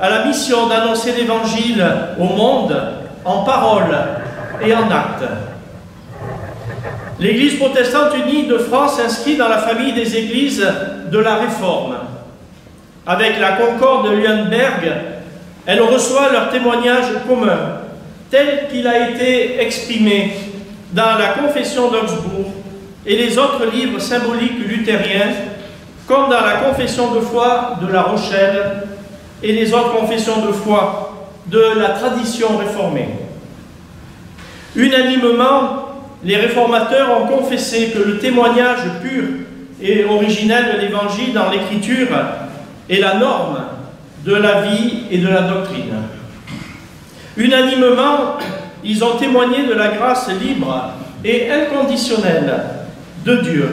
H: à la mission d'annoncer l'Évangile au monde en parole et en acte. L'Église protestante unie de France s'inscrit dans la famille des églises de la Réforme. Avec la Concorde de Lüneberg, elle reçoit leur témoignage commun, tel qu'il a été exprimé dans la Confession d'Augsbourg et les autres livres symboliques luthériens, comme dans la Confession de foi de La Rochelle et les autres confessions de foi de la tradition réformée. Unanimement, les réformateurs ont confessé que le témoignage pur et originel de l'Évangile dans l'Écriture est la norme de la vie et de la doctrine. Unanimement, ils ont témoigné de la grâce libre et inconditionnelle de Dieu,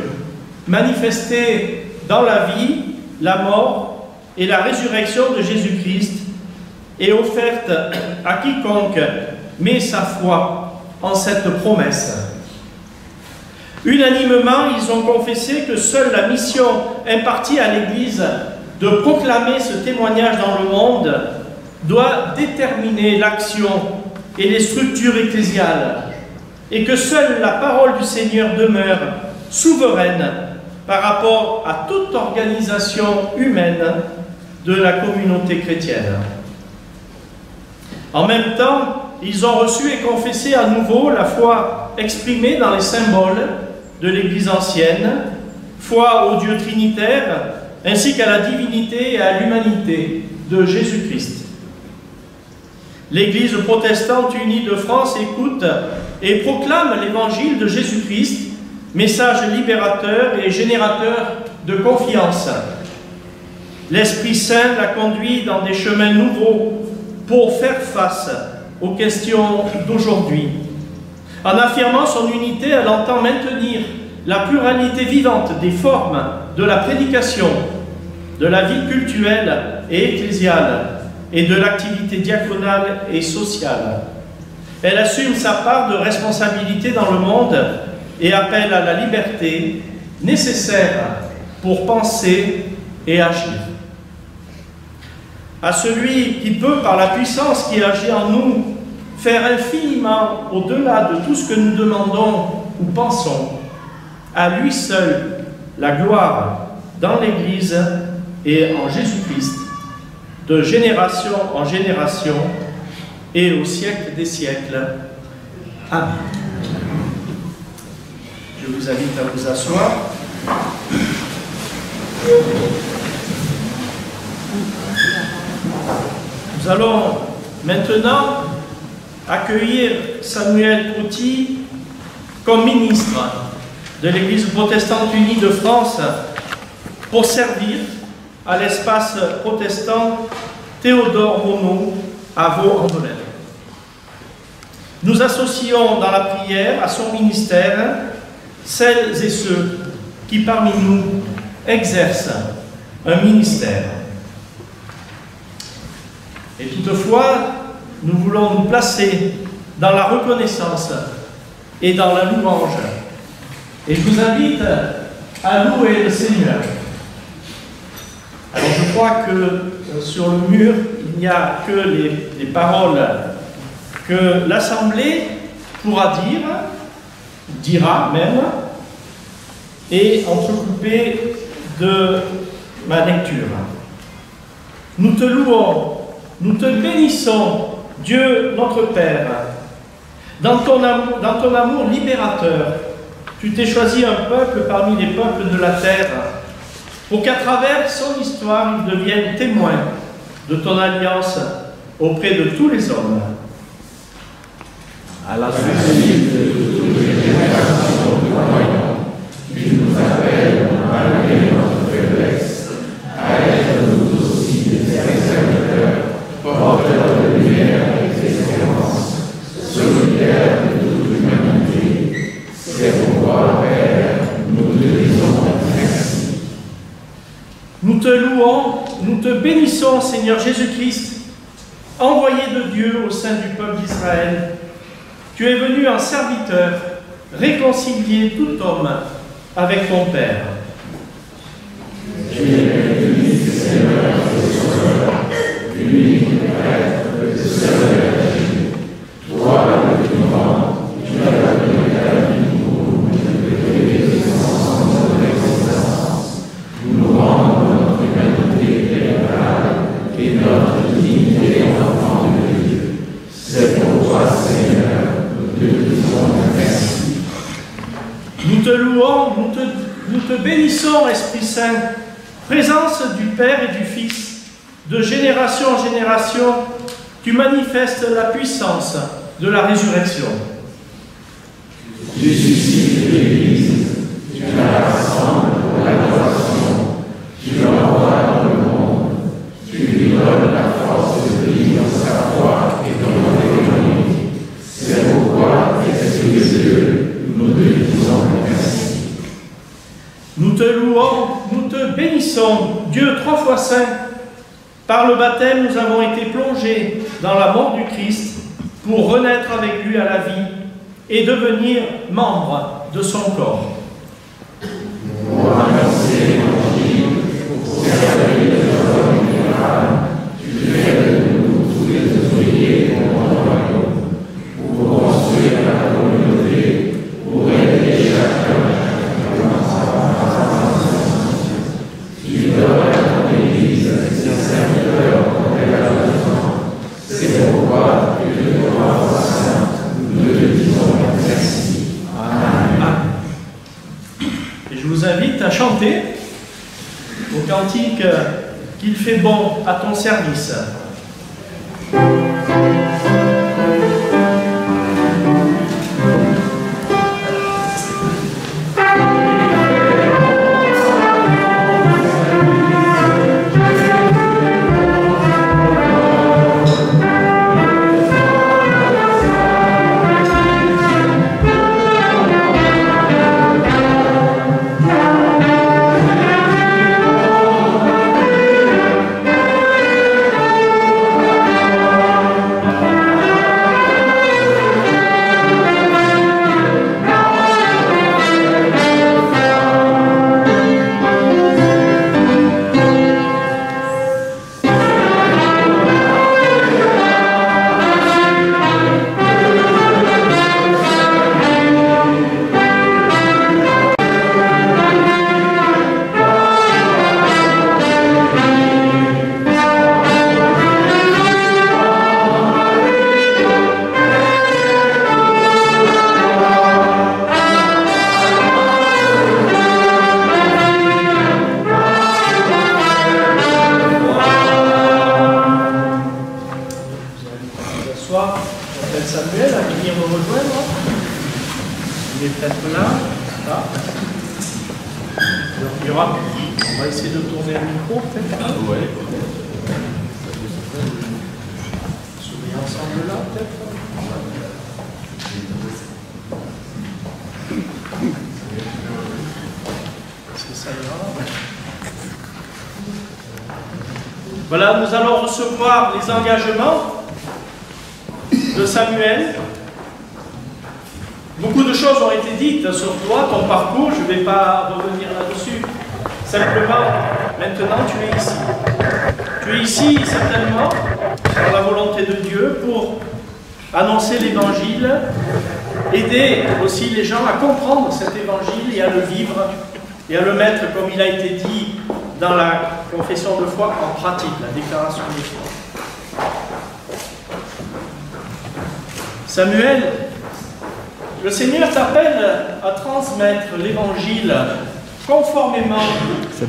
H: manifestée dans la vie, la mort et la résurrection de Jésus-Christ, et offerte à quiconque met sa foi en cette promesse. Unanimement, ils ont confessé que seule la mission impartie à l'Église de proclamer ce témoignage dans le monde doit déterminer l'action et les structures ecclésiales, et que seule la parole du Seigneur demeure souveraine par rapport à toute organisation humaine de la communauté chrétienne. En même temps, ils ont reçu et confessé à nouveau la foi exprimée dans les symboles de l'Église ancienne, foi au Dieu trinitaire, ainsi qu'à la divinité et à l'humanité de Jésus-Christ. L'Église protestante unie de France écoute et proclame l'évangile de Jésus-Christ, message libérateur et générateur de confiance. L'Esprit Saint l'a conduit dans des chemins nouveaux pour faire face aux questions d'aujourd'hui. En affirmant son unité, elle entend maintenir la pluralité vivante des formes de la prédication, de la vie culturelle et ecclésiale et de l'activité diaconale et sociale. Elle assume sa part de responsabilité dans le monde et appelle à la liberté nécessaire pour penser et agir. À celui qui peut, par la puissance qui agit en nous, faire infiniment au-delà de tout ce que nous demandons ou pensons, à lui seul la gloire dans l'Église et en Jésus-Christ, de génération en génération et au siècle des siècles. Amen. Je vous invite à vous asseoir. Nous allons maintenant accueillir Samuel Couty comme ministre de l'Église protestante unie de France pour servir à l'espace protestant Théodore Monod à Vaux-en-Velin. Nous associons dans la prière à son ministère celles et ceux qui parmi nous exercent un ministère. Et toutefois, nous voulons nous placer dans la reconnaissance et dans la louange. Et je vous invite à louer le Seigneur. Alors je crois que euh, sur le mur, il n'y a que les, les paroles que l'Assemblée pourra dire, dira même, et entrecoupées de ma lecture. Nous te louons, nous te bénissons, Dieu notre Père, dans ton dans ton amour libérateur. Tu t'es choisi un peuple parmi les peuples de la terre pour qu'à travers son histoire, il devienne témoin de ton alliance auprès de tous les hommes.
A: À la suite de toutes les tu nous appelles, te
H: louons, nous te bénissons, Seigneur Jésus-Christ, envoyé de Dieu au sein du peuple d'Israël. Tu es venu en serviteur, réconcilier tout homme avec ton Père. Nous te louons, nous te, bénissons, Esprit Saint, présence du Père et du Fils, de génération en génération, tu manifestes la puissance de la résurrection
A: suscites l'Église, tu la rassembles pour l'adoration, tu l'envoies dans le monde, tu lui donnes la force de vivre sa foi et ton économie. C'est pourquoi, Esprit de Dieu, nous te disons merci.
H: Nous te louons, nous te bénissons, Dieu trois fois saint. Par le baptême, nous avons été plongés dans la mort du Christ pour renaître avec lui à la vie et devenir membres de son corps. Fait bon à ton service.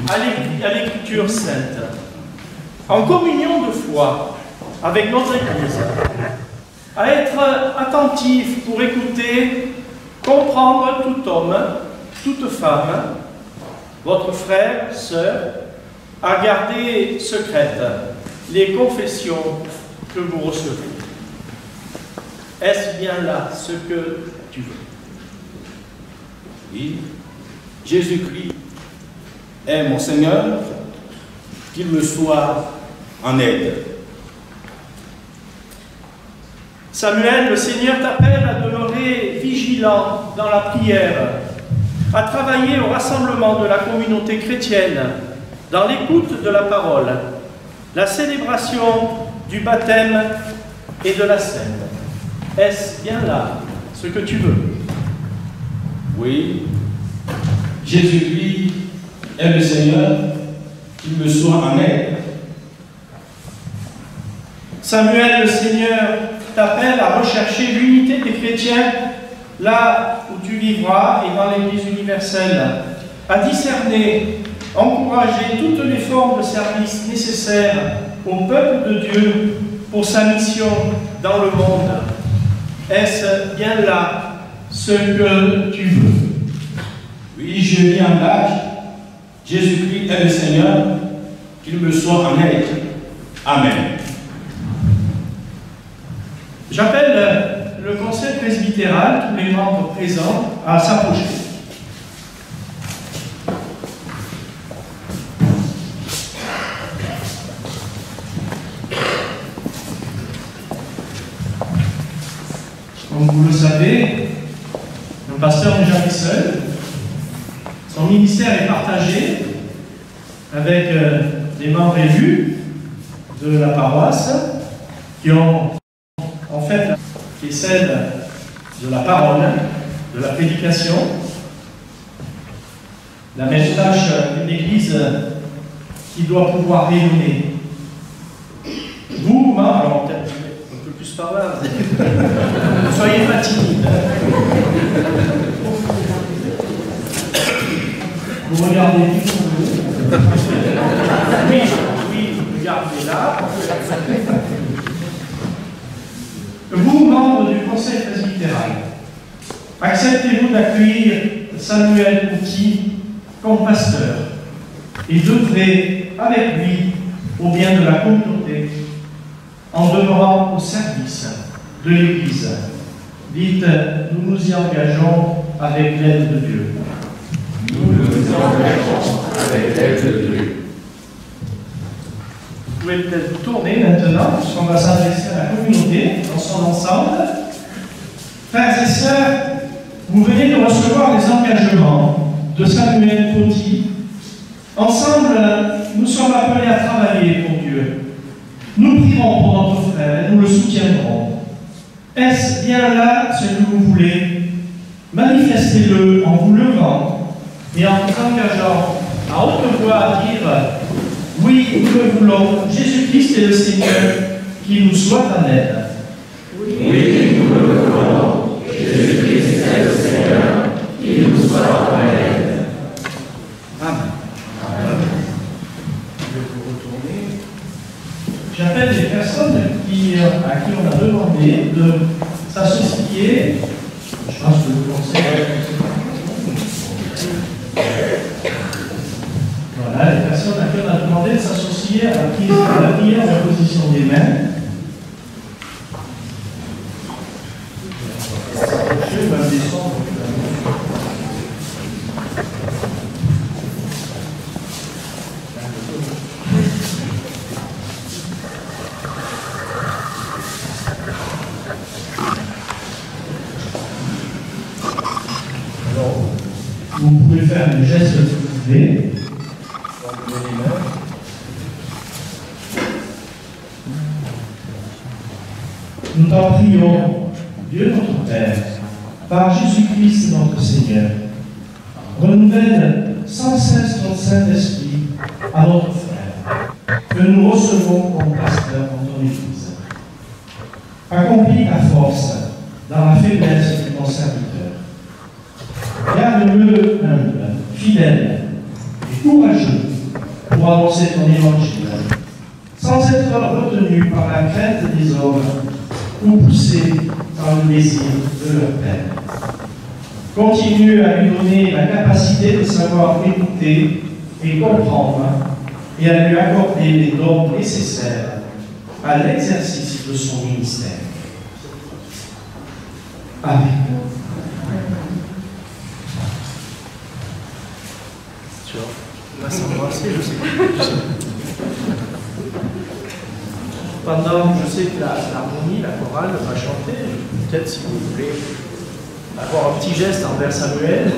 H: À l'écriture sainte, en communion de foi avec notre Église, à être attentif pour écouter, comprendre tout homme, toute femme, votre frère, sœur, à garder secrètes les confessions que vous recevez. Est-ce bien là ce que tu veux?
I: Oui, Jésus-Christ Seigneur, qu'il me soit en aide.
H: Samuel, le Seigneur t'appelle à demeurer vigilant dans la prière, à travailler au rassemblement de la communauté chrétienne, dans l'écoute de la parole, la célébration du baptême et de la scène. Est-ce bien là ce que tu veux?
I: Oui, Jésus-Christ est le Seigneur, qu'il me soit en aide.
H: Samuel, le Seigneur t'appelle à rechercher l'unité des chrétiens là où tu vivras et dans l'Église universelle, à discerner, encourager toutes les formes de service nécessaires au peuple de Dieu pour sa mission dans le monde. Est-ce bien là ce que tu veux?
I: Oui, je viens là. Jésus-Christ est le Seigneur, qu'il me soit en aide. Amen.
H: J'appelle le conseil presbytéral, tous les membres présents, à s'approcher. Comme vous le savez, le pasteur n'est jamais seul. Son ministère est partagé avec euh, des membres élus de la paroisse qui ont en fait qui est celle de la parole, de la prédication, la même tâche d'une église qui doit pouvoir rayonner. Vous, alors peut-être un peu plus par là, [LAUGHS] soyez pas. Vous regardez du [LAUGHS] Oui, oui, regardez là. Vous, membres du conseil presbytéral, acceptez-vous d'accueillir Samuel Outi comme pasteur? Et d'œuvrer avec lui au bien de la communauté en demeurant au service de l'Église. Dites, nous nous y engageons avec l'aide de Dieu.
J: Nous
H: Vous pouvez peut-être tourner maintenant, puisqu'on va s'adresser à la communauté dans son ensemble. Frères et sœurs, vous venez de recevoir les engagements de Samuel Poti. Ensemble, nous sommes appelés à travailler pour Dieu. Nous prierons pour notre frère nous le soutiendrons. Est-ce bien là ce que vous voulez? Manifestez-le en vous levant et en vous engageant à haute voix à dire oui, nous le voulons. Jésus-Christ est le Seigneur, qui nous soit en aide.
J: Oui, nous le voulons. Jésus-Christ est le Seigneur, qui nous soit en aide.
H: Amen. Je vais vous retourner. J'appelle les personnes qui, à qui on a demandé de s'associer. Je pense que vous pensez. Voilà, les personnes à qui on a demandé de s'associer à la prise de la position des mains. Je vais descendre. Alors, vous pouvez faire le geste que vous voulez. Vous levez les mains. Nous t'en prions, Dieu notre Père, par Jésus-Christ notre Seigneur, renouvelle sans cesse ton Saint-Esprit à notre frère, que nous recevons comme pasteur dans ton Église. Accomplis ta force dans la faiblesse de ton serviteur. Garde-le humble, fidèle et courageux pour annoncer ton évangile, sans être retenu par la crainte des hommes ou poussé par le désir de leur père. Continue à lui donner la capacité de savoir écouter et comprendre et à lui accorder les dons nécessaires à l'exercice de son ministère. Amen.
K: Tu vois, là, s'embrasser, je sais. Pendant, je sais que l'harmonie, la, chorale va chanter, peut-être si vous voulez avoir un petit geste envers Samuel.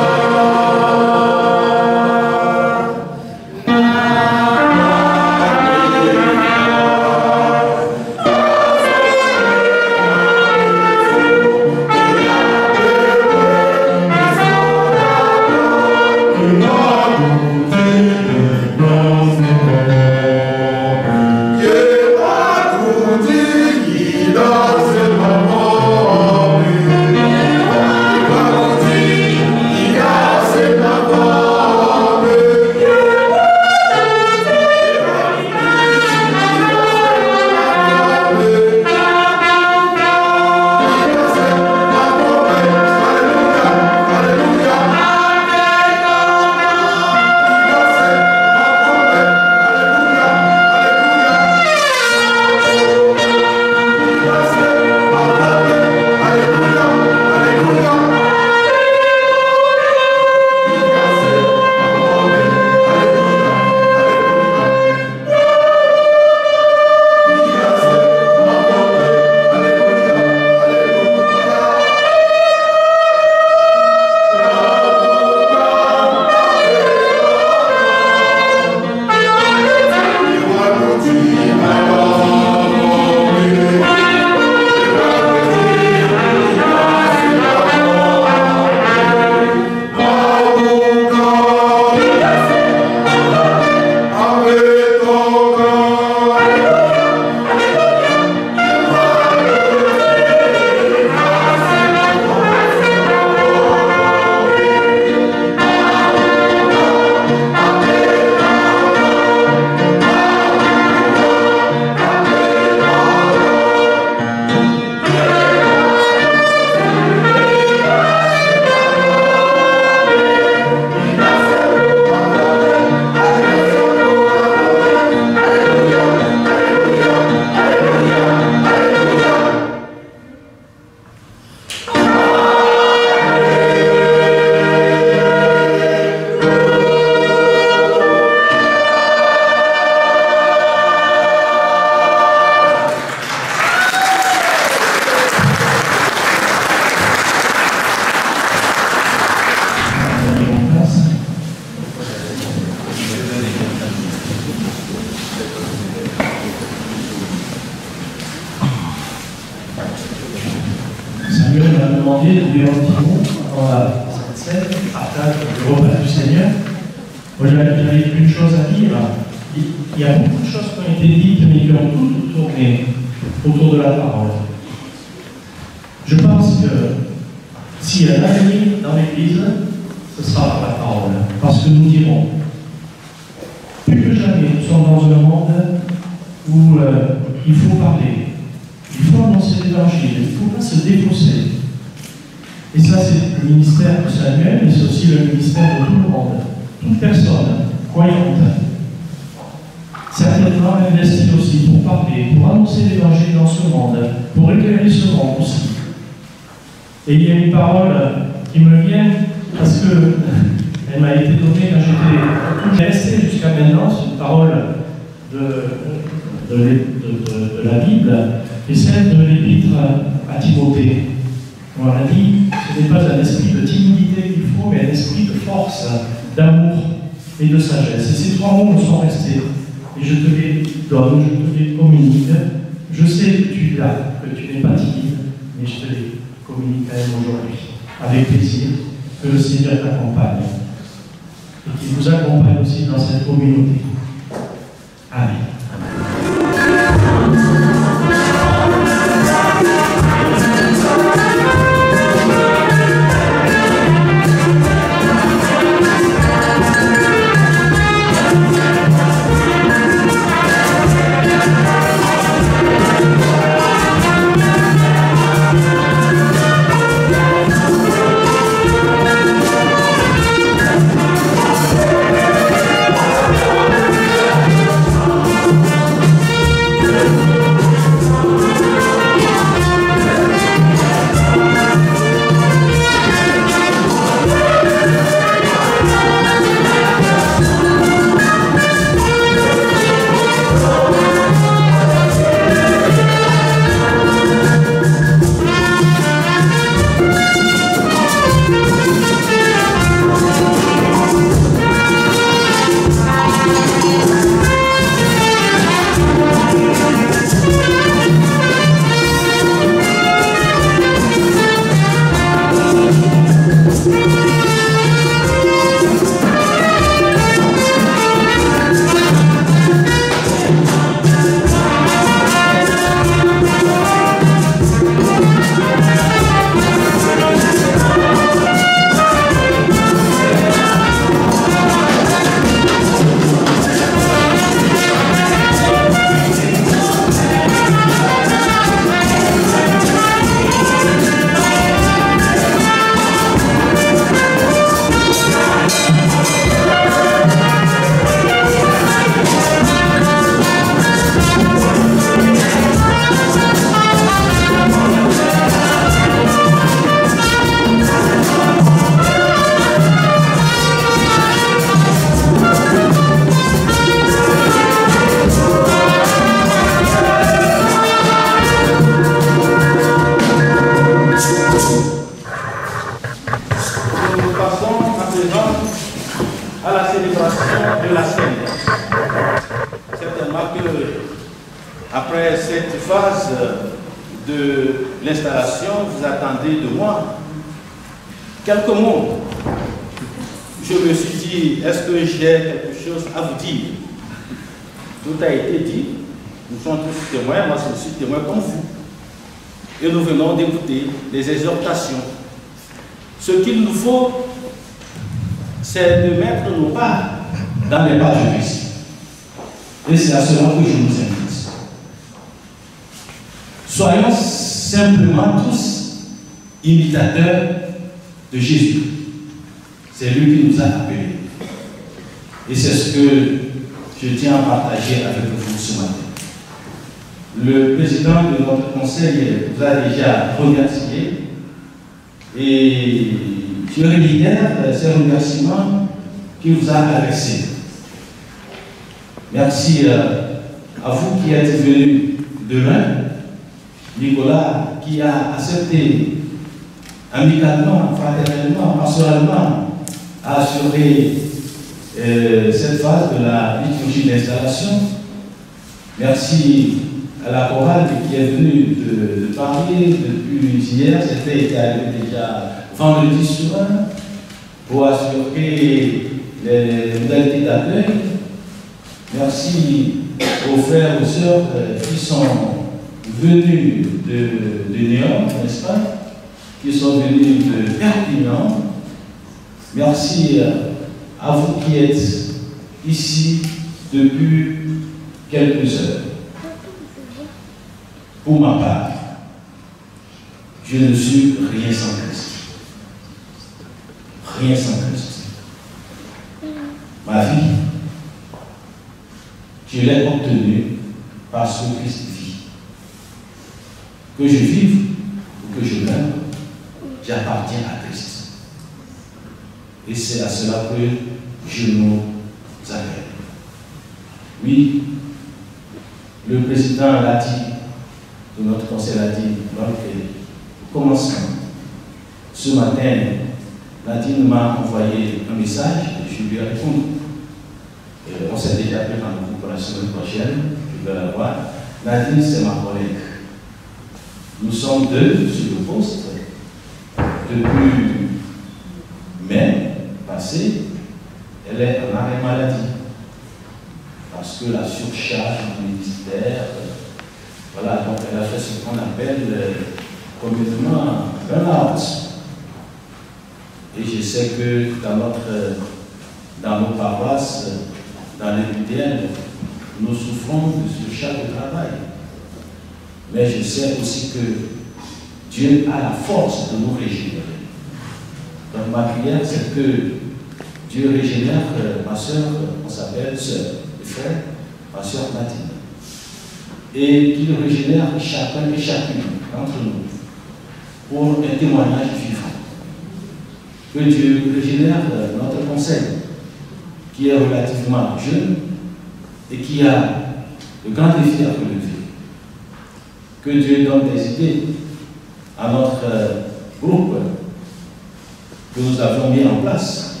I: En place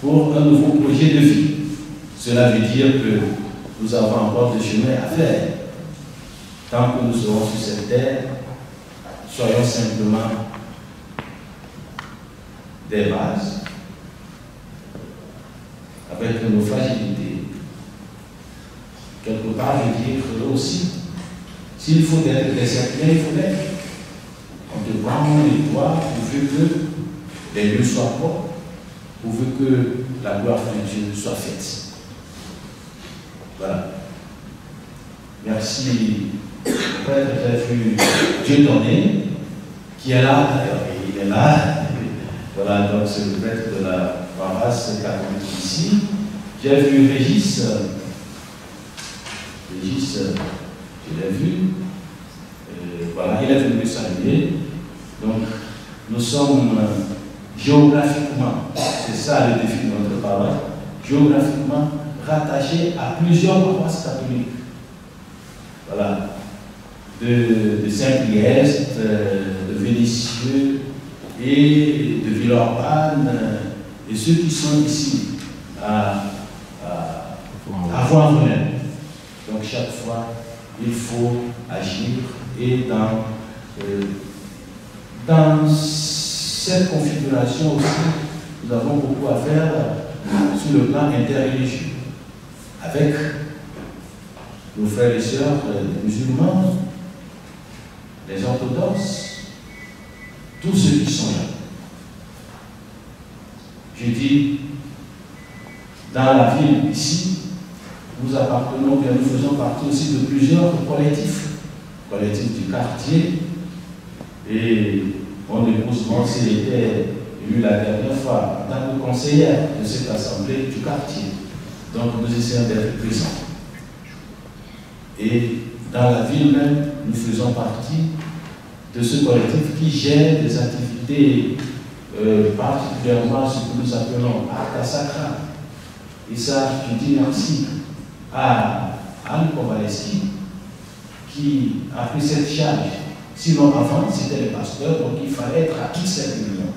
I: pour un nouveau projet de vie. Cela veut dire que nous avons encore du chemin à faire. Tant que nous serons sur cette terre, soyons simplement des bases avec nos fragilités. Quelque part, je dis que aussi, s'il faut être des cercles, il faut l'être. On te prend les doigts pourvu que les lieux soient propres, pourvu que la gloire de Dieu soit faite. Voilà. Merci. Prêtre, j'ai vu Dieu donné, qui est là, il est là. Voilà, donc c'est le prêtre de la paroisse catholique ici. J'ai vu Régis. Régis, je l'ai vu. voilà, il est venu me saluer. Donc, nous sommes géographiquement, c'est ça le défi de notre paroisse, géographiquement rattaché à plusieurs paroisses catholiques. Voilà. De, Saint-Priest, de Vénitieux et de Villeurbanne et ceux qui sont ici à, à, à Donc chaque fois, il faut agir et dans, euh, dans cette configuration aussi, nous avons beaucoup à faire sur le plan interreligieux avec nos frères et sœurs les musulmans, les orthodoxes, tous ceux qui sont là. Je dis, dans la ville ici, nous appartenons, bien nous faisons partie aussi de plusieurs collectifs, collectifs du quartier, et mon épouse Monsi était élue la dernière fois en tant que conseillère de cette assemblée du quartier. Donc nous essayons d'être présents. Et dans la ville même, nous faisons partie de ce collectif qui gère des activités euh, particulièrement ce que nous appelons Arca Sacra. Et ça, je dis merci à Anne Kowaleski qui a pris cette charge. Sinon, avant, c'était le pasteur, donc il fallait être à toute cette réunion.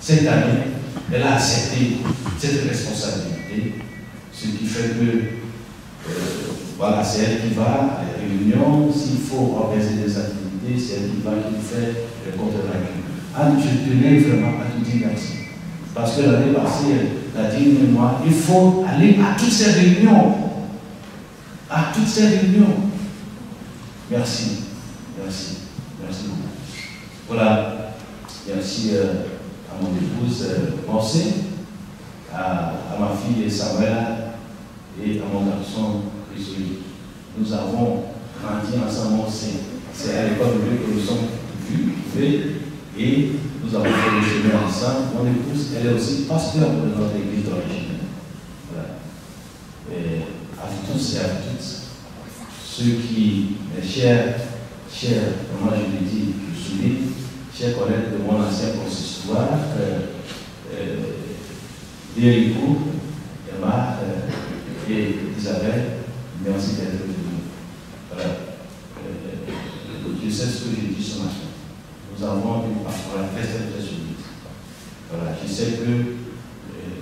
I: Cette année, elle a accepté cette responsabilité ce qui fait que voilà, c'est elle qui va à les réunions, s'il faut organiser des activités, c'est elle qui va, qui fait le compte de la Anne, je tenais vraiment à te dire merci. Parce que l'année passée, elle a dit, mais moi, il faut aller à toutes ces réunions. À toutes ces réunions. Merci. Merci. Merci beaucoup. Voilà. Merci euh, à mon épouse euh, à, à, ma fille Samuela et à mon garçon Chrysoïde. Nous avons grandi ensemble C'est à l'école que nous sommes vus et nous avons fait le chemin ensemble. Mon épouse, elle est aussi pasteur de notre église d'origine. Voilà. Et à tous et à toutes, ceux qui, mes chers, chers, moi je le dis, je souligne, chers collègues de mon ancien consistoire, euh, euh, Emma euh, et Isabelle, merci d'être venus. Voilà. Euh, je sais ce que j'ai dit ce matin nous avons une pastorale très très solide. Voilà, je sais que euh,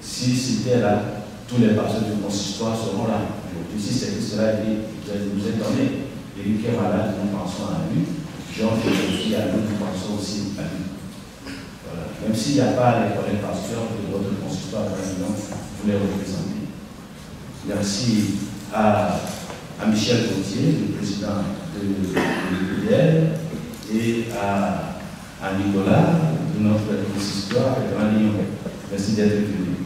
I: si c'était là, tous les pasteurs du consistoire seront là. Ici, c'est que cela nous étonner. Éric est malade, nous pensons à lui. Jean aussi à nous, nous pensons aussi à lui. Même s'il n'y a pas les collègues pasteurs de votre consistoire, vous les représentez. Merci à, à Michel Gauthier, le président de, de et à, à Nicolas de notre consistoire et Grand Lyon. Merci d'être venu.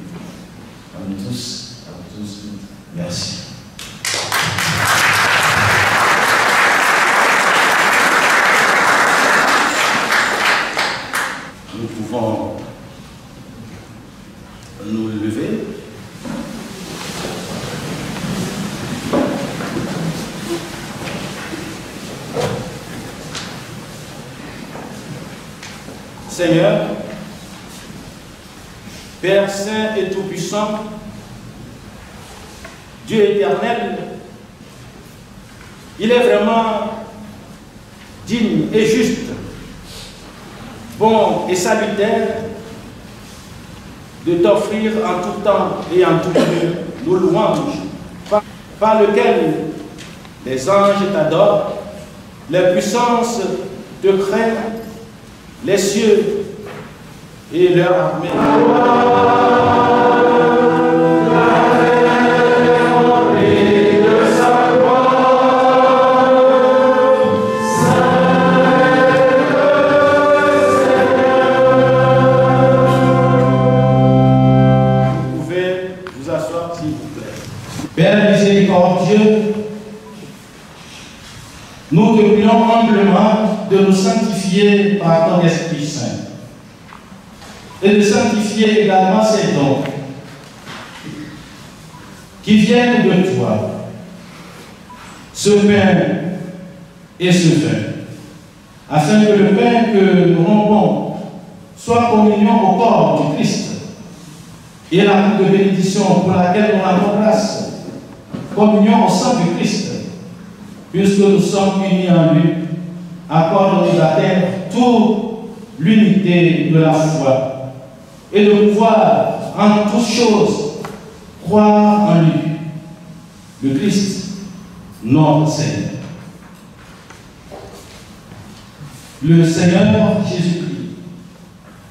I: À nous tous, à vous tous, merci. Nous pouvons nous lever. Seigneur, Père Saint et Tout-Puissant, Dieu éternel, il est vraiment digne et juste, bon et salutaire de t'offrir en tout temps et en tout lieu nos louanges, par, par lesquelles les anges t'adorent, les puissances te craignent les cieux et leur armée. Vous pouvez vous asseoir s'il vous plaît. Père miséricordieux, nous te prions humblement de nous sanctifier par ton Esprit Saint et de sanctifier également ces dons qui viennent de toi, ce pain et ce vin, afin que le pain que nous rompons soit communion au corps du Christ et la coupe de bénédiction pour laquelle on avons grâce, communion au sang du Christ, puisque nous sommes unis en lui, accorde-nous d'atteindre toute l'unité de la foi et de pouvoir en toutes choses croire en lui, le Christ, notre Seigneur. Le Seigneur Jésus-Christ,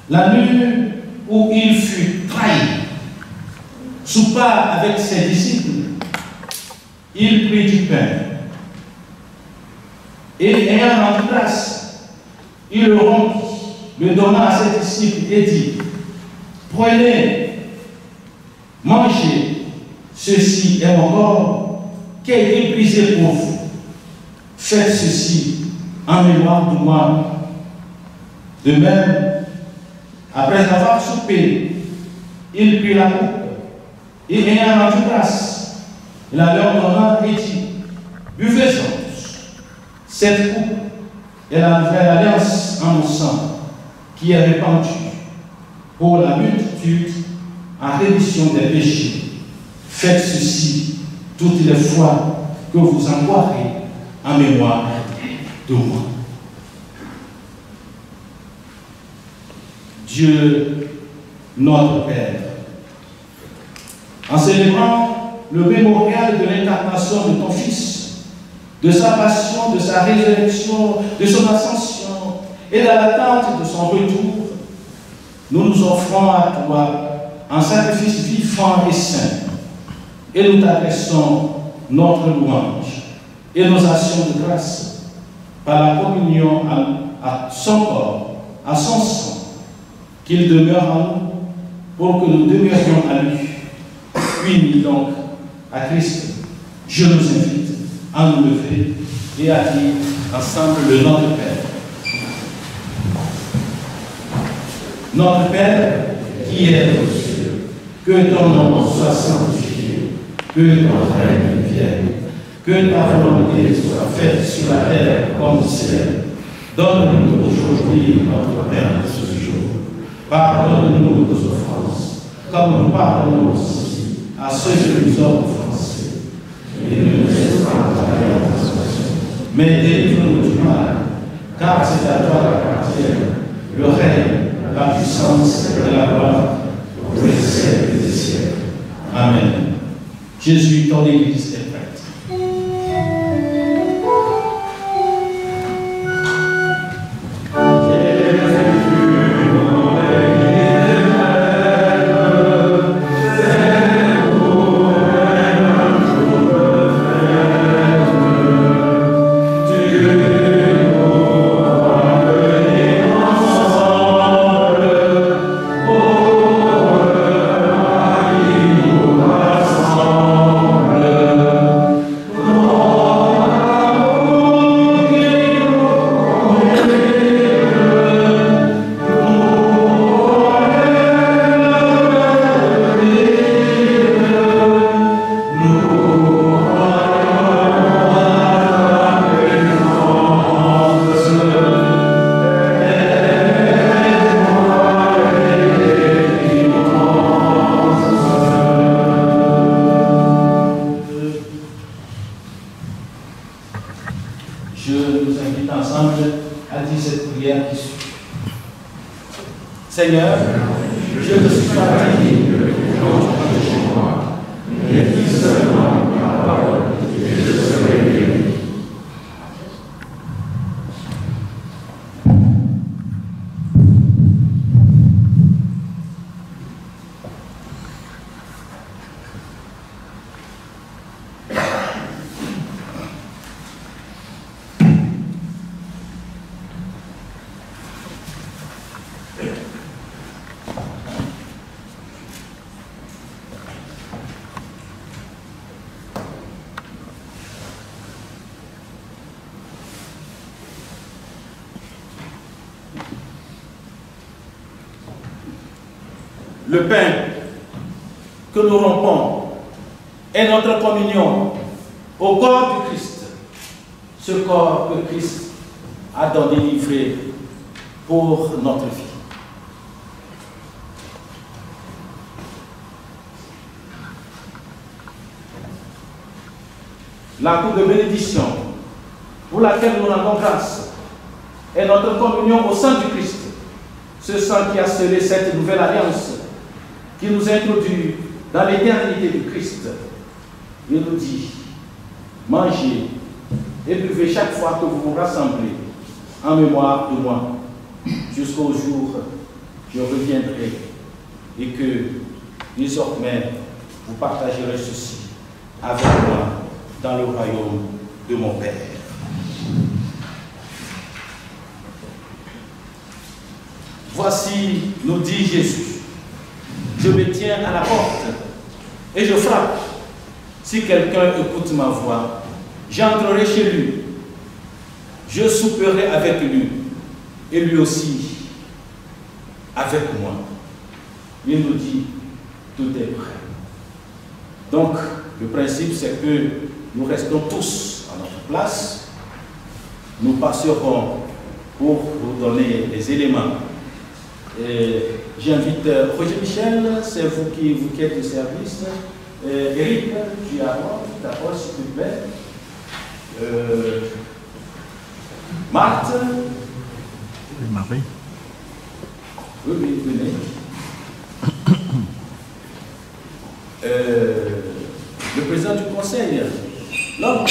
I: la nuit où il fut trahi, soupa avec ses disciples, il prit du pain. Et ayant rendu grâce, il le rompit, le donna à ses disciples et dit Prenez, mangez, ceci est mon corps qui a brisé pour vous. Faites ceci en mémoire de moi. De même, après avoir soupé, il prit la coupe et ayant rendu grâce, il a leur donna et dit Buvez-en cette coupe est la nouvelle alliance en mon sang qui est répandue pour la multitude en rémission des péchés. Faites ceci toutes les fois que vous en boirez en mémoire de moi. Dieu, notre Père, en célébrant le mémorial de l'incarnation de ton Fils, de sa passion, de sa résurrection, de son ascension et de l'attente de son retour, nous nous offrons à toi en sacrifice vivant et saint, et nous t'adressons notre louange et nos actions de grâce par la communion à, son corps, à son sang, qu'il demeure en nous pour que nous demeurions à lui. Unis donc à Christ, je nous invite à nous lever et à dire ensemble le nom de Père. Notre Père qui est aux cieux, que ton nom soit sanctifié, que ton règne vienne, que ta volonté soit faite sur la terre comme au ciel. Donne-nous aujourd'hui notre Père de ce jour. Pardonne-nous nos offenses, comme nous pardonnons aussi à ceux qui nous ont offensés. Et ne nous laisse pas en mais délivre-nous du mal, car c'est à toi qu'appartient le règne la puissance et la gloire pour les siècles des siècles. Amen. Jésus, ton Église est prête. le pain que nous rompons est notre communion au corps du Christ. Ce corps que Christ a donné livré pour notre vie. La cour de bénédiction pour laquelle nous rendons grâce est notre communion au sein du Christ. Ce sang qui a scellé cette nouvelle alliance qui nous introduit dans l'éternité du Christ. Il nous dit, mangez et buvez chaque fois que vous vous rassemblez en mémoire de moi, jusqu'au jour où je reviendrai et que désormais vous partagerez ceci avec moi dans le royaume de mon Père. Voici, nous dit Jésus, je me tiens à la porte et je frappe. Si quelqu'un écoute ma voix, j'entrerai chez lui. Je souperai avec lui et lui aussi avec moi. Il nous dit, tout est prêt. Donc, le principe, c'est que nous restons tous à notre place. Nous passerons pour vous donner les éléments J'invite euh, Roger Michel, c'est vous qui, vous qui êtes de service. Euh, Eric, tu as moi, ta pose, s'il te plaît. Euh, Marthe.
L: Et Marie.
I: Oui, oui, venez. Euh, le président du conseil, l'homme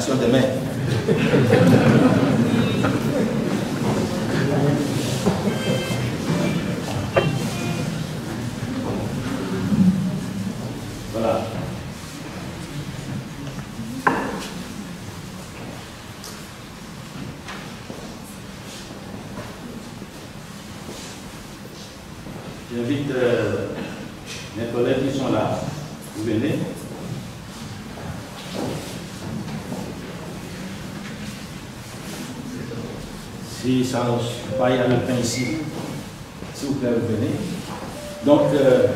I: canción de Mel. paille avec le pain ici. S'il vous plaît, vous venez. Donc, euh,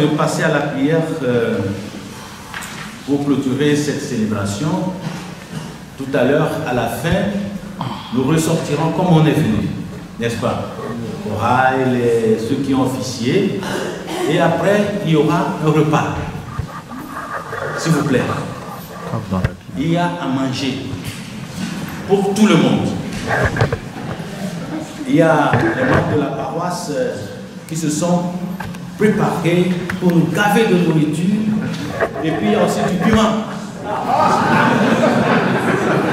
M: de
I: passer à la prière euh, pour clôturer cette célébration, tout à l'heure, à la fin, nous ressortirons comme on est venu, n'est-ce pas? Corail, les, ceux qui ont officié, et après, il y aura un repas. S'il vous plaît. Il y a à manger pour tout le monde. Il y a les membres de la paroisse euh, qui se sont préparés pour nous gaver de nourriture et puis aussi du piment.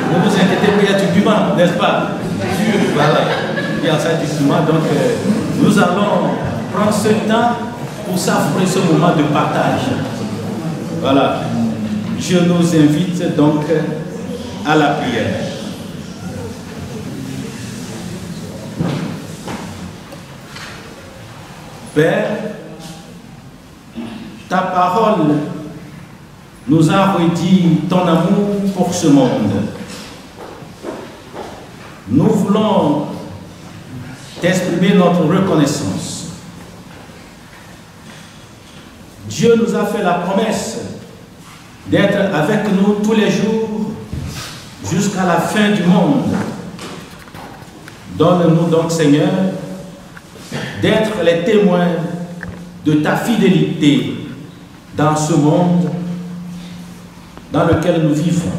I: Ne vous inquiétez pas, il y a du piment, n'est-ce pas? Voilà, il y a ça du piment. Donc euh, nous allons prendre ce temps pour savourer ce moment de partage. Voilà. Je nous invite donc à la prière. Père, ta parole nous a redit ton amour pour ce monde. Nous voulons t'exprimer notre reconnaissance. Dieu nous a fait la promesse d'être avec nous tous les jours jusqu'à la fin du monde. Donne-nous donc, Seigneur, d'être les témoins de ta fidélité dans ce monde dans lequel nous vivons.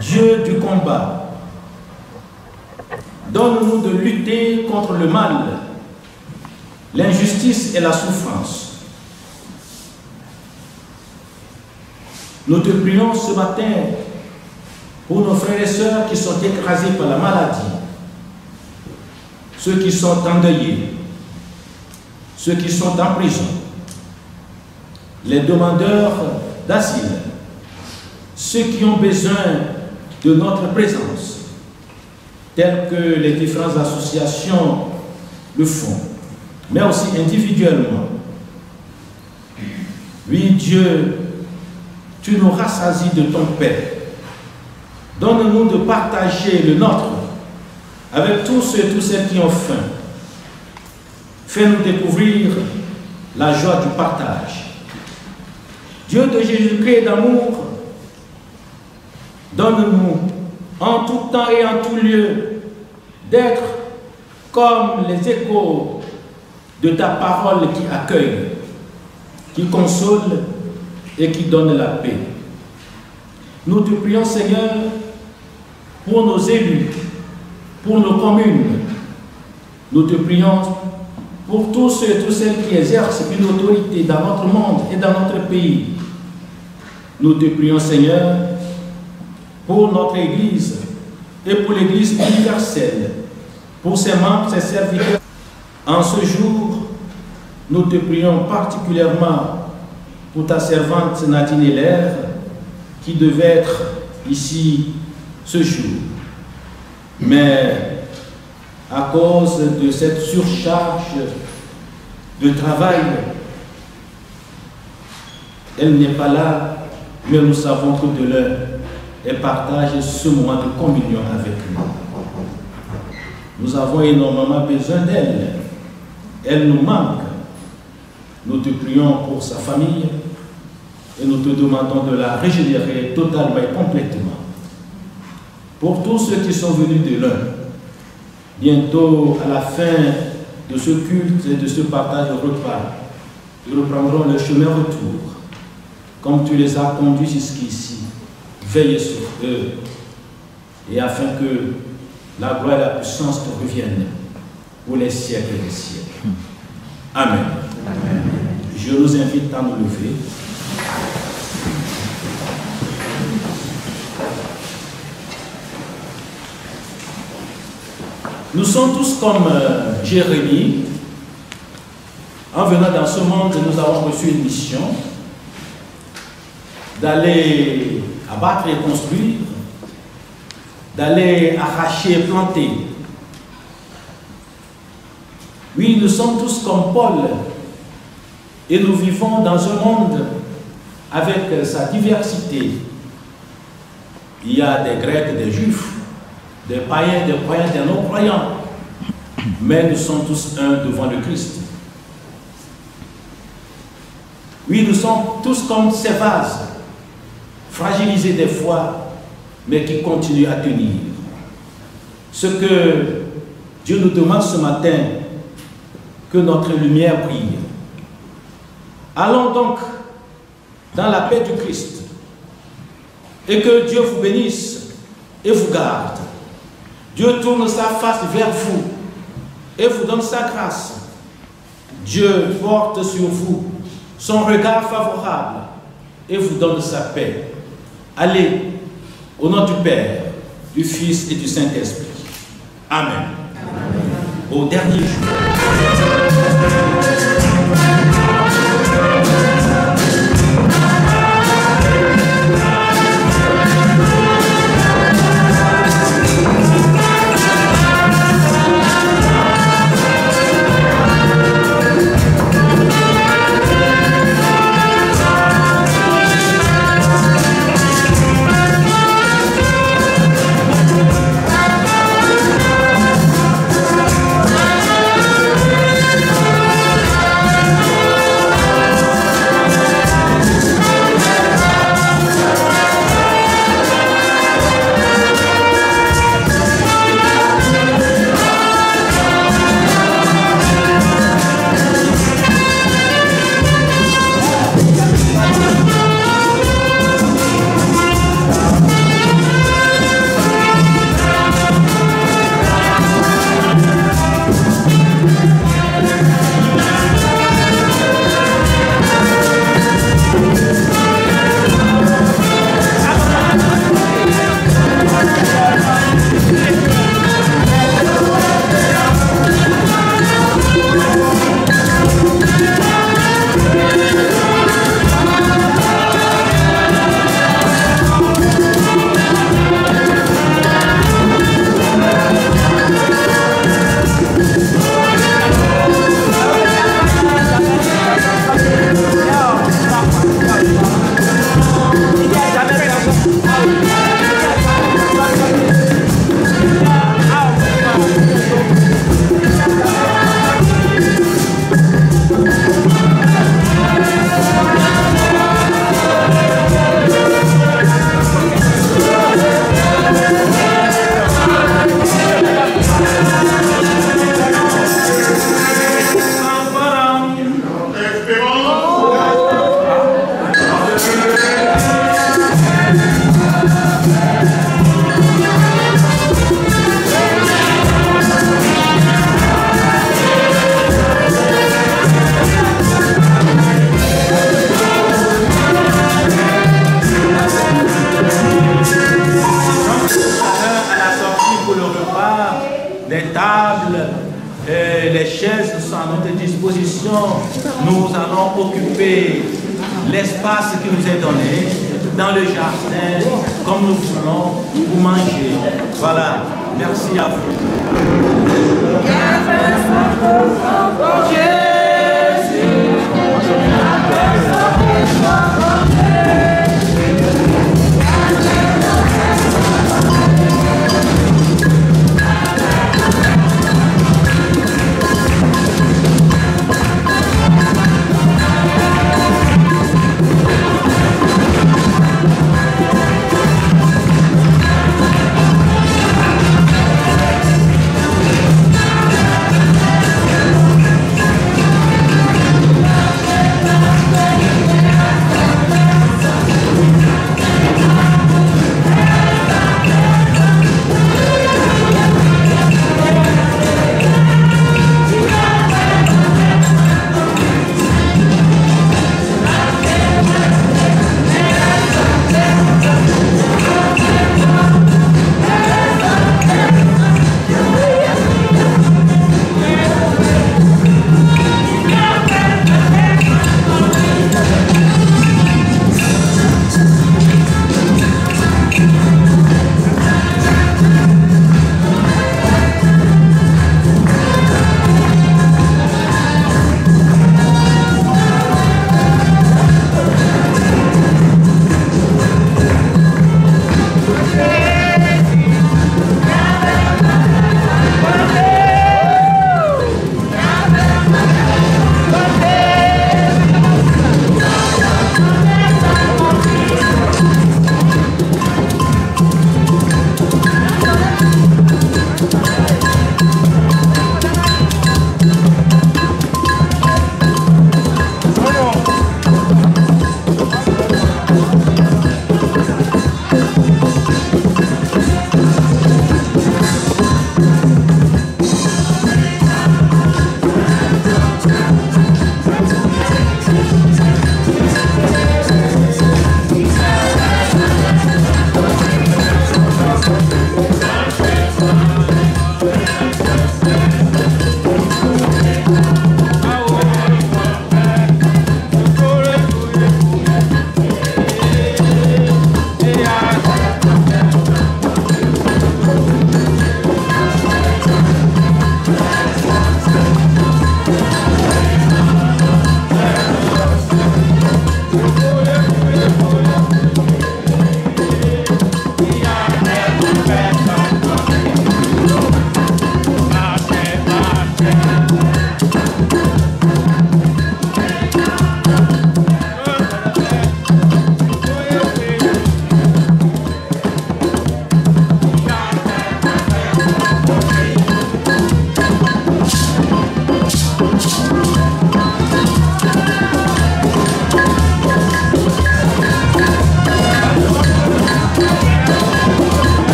I: Dieu du combat, donne-nous de lutter contre le mal, l'injustice et la souffrance. Nous te prions ce matin pour nos frères et sœurs qui sont écrasés par la maladie, ceux qui sont endeuillés, ceux qui sont en prison, les demandeurs d'asile, ceux qui ont besoin de notre présence, tels que les différentes associations le font, mais aussi individuellement. Oui, Dieu, tu nous rassasies de ton Père. Donne-nous de partager le nôtre avec tous ceux et tous celles qui ont faim. Fais-nous découvrir la joie du partage. Dieu de Jésus-Christ d'amour, donne-nous en tout temps et en tout lieu d'être comme les échos de ta parole qui accueille, qui console et qui donne la paix. Nous te prions, Seigneur, pour nos élus, pour nos communes. Nous te prions pour tous ceux et toutes celles qui exercent une autorité dans notre monde et dans notre pays. Nous te prions, Seigneur, pour notre Église et pour l'Église universelle, pour ses membres, ses serviteurs. En ce jour, nous te prions particulièrement pour ta servante Nadine Heller, qui devait être ici ce jour. Mais à cause de cette surcharge de travail, elle n'est pas là, mais nous savons que de l'heure, elle partage ce moment de communion avec nous. Nous avons énormément besoin d'elle. Elle nous manque. Nous te prions pour sa famille et nous te demandons de la régénérer totalement et complètement. Pour tous ceux qui sont venus de l'un, bientôt à la fin de ce culte et de ce partage de repas, ils reprendront le chemin retour, comme tu les as conduits jusqu'ici. Veille sur eux, et afin que la gloire et la puissance te reviennent pour les siècles des siècles. Amen. Je nous invite à nous lever. Nous sommes tous comme euh, Jérémie. En venant dans ce monde, nous avons reçu une mission d'aller abattre et construire, d'aller arracher et planter. Oui, nous sommes tous comme Paul et nous vivons dans un monde avec sa diversité. Il y a des Grecs, des Juifs, des païens, des croyants, des non-croyants. Mais nous sommes tous un devant le Christ. Oui, nous sommes tous comme ces vases, fragilisés des fois, mais qui continuent à tenir. Ce que Dieu nous demande ce matin, que notre lumière brille. Allons donc dans la paix du Christ et que Dieu vous bénisse et vous garde. Dieu tourne sa face vers vous et vous donne sa grâce. Dieu porte sur vous son regard favorable et vous donne sa paix. Allez, au nom du Père, du Fils et du Saint-Esprit. Amen. Au dernier jour.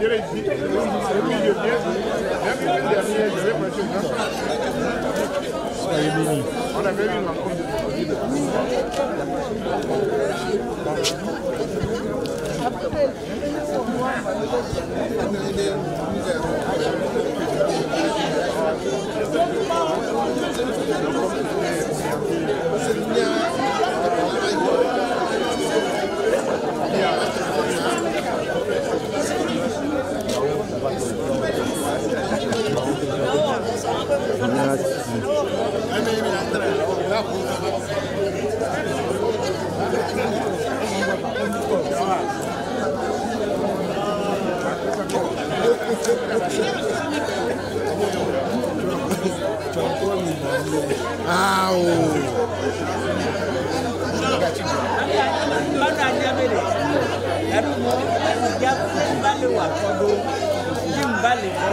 G: Je même l'année dernière, j'avais prêché une On avait eu une rencontre de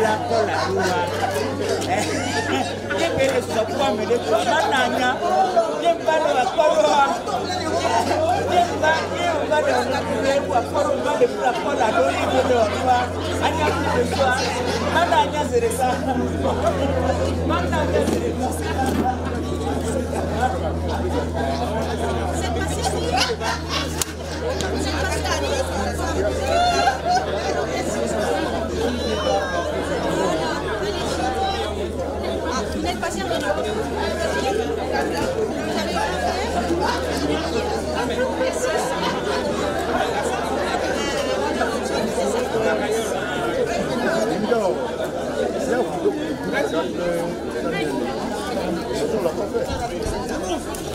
N: la kɔ la do wa ɛ ne bɛ le sɔ kɔ mi le kɔ ma na nya ne ba le wa kɔ do wa ne ba ne ba le wa kɔ le wa
L: kɔ do ba le fura kɔ do ne bɛ le wa do wa a nya kɔ le do ma na nya zere sa ma na nya zere sa. Thank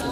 L: you.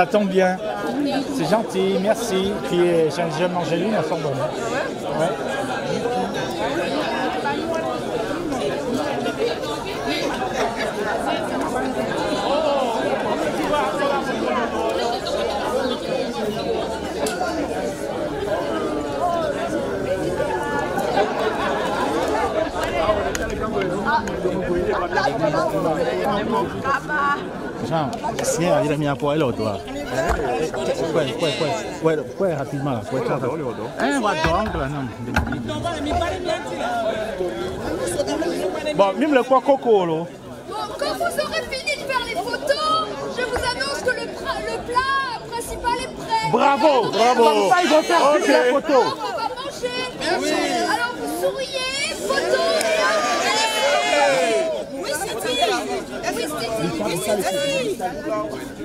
L: Ça tombe bien. C'est gentil, merci. Puis manger l'une, elles sont bonnes. Ouais. Jean, mia poi l'ho toi. Rapidement, Eh, guarda, anche là, non. Bon, même le quoi coco, là?
O: Quand vous aurez fini de faire les photos, je vous annonce que le, plat principal est prêt.
L: Bravo, bravo. Comme ça, ils vont faire
O: Ok.
L: toutes les photos.
O: Alors, on va manger. Alors, vous souriez, photo et Oui, c'est dit. Oui, c'est dit. Oui, c'est dit.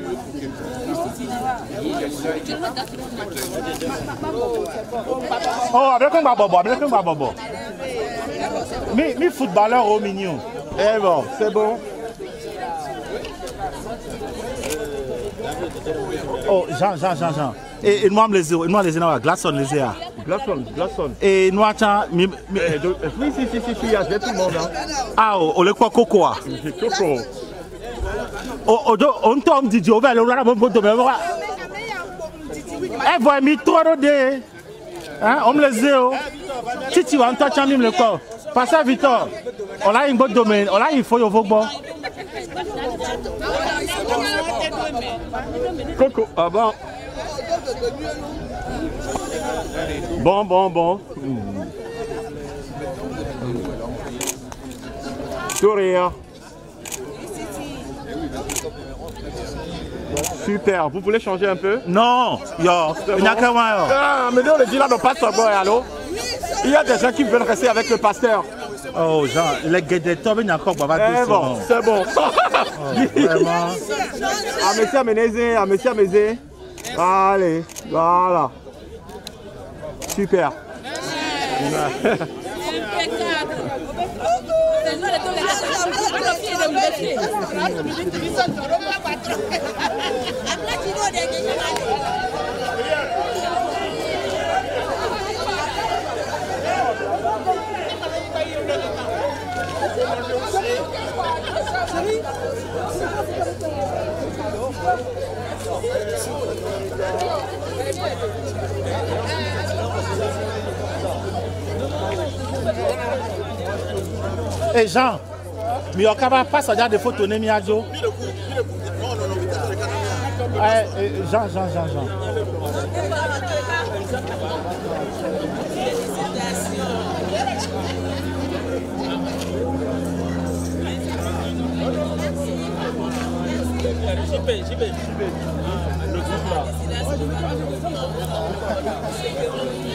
L: Oh, avec un babobo, avec un babobo. Mais, mais footballeur au mignon. Eh bon, c'est bon. Oh, Jean, Jean, Jean, Jean. Et, et moi, les et moi, les énormes, glaçon, les éa.
P: Glaçon, glaçon.
L: Et moi, tiens, mi, mi,
P: Oui, si, si, si, si, il y a tout le monde. Hein.
L: ah, oh, oh, le quoi coco.
P: Coco.
L: Oh, oh, do- on tombe, Didier, on va aller au bon bon domaine. voilà. Eh, voilà, mi de. Hein. Si tu vas en toucher même le corps. Passe à Victor. On a une bonne domaine. On a il faut y avoir bon.
P: Bon. Bon, bon. Sourire. Super. Vous voulez changer un peu?
L: Non, yo, il n'y a que moi. yo.
P: Ah, mais nous, on le dit là, nos pasteurs, boy, allô? Il y a des gens qui veulent rester avec le pasteur.
L: Oh, Jean, les guettes tombent, il y a encore pas
P: Eh bon, c'est bon.
L: vraiment. [LAUGHS]
P: Ah, monsieur Amenezé, ah, monsieur Amézé. Allez, voilà. Super.
L: Hey Jean, mais on va pas sortir des photos de eh, Jean, Jean, Jean, Jean.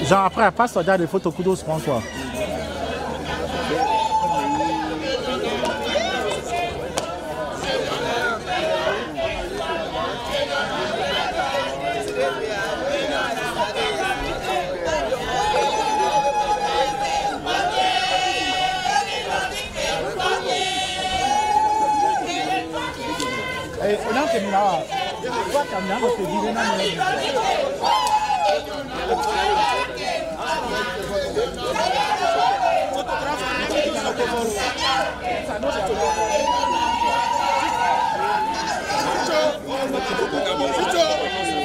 L: Jean, après, passe sortir des photos kudos, prends-toi. Eh, non, que mira, kwa caminhando, te digo, não
N: Le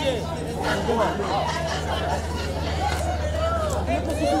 N: le cousin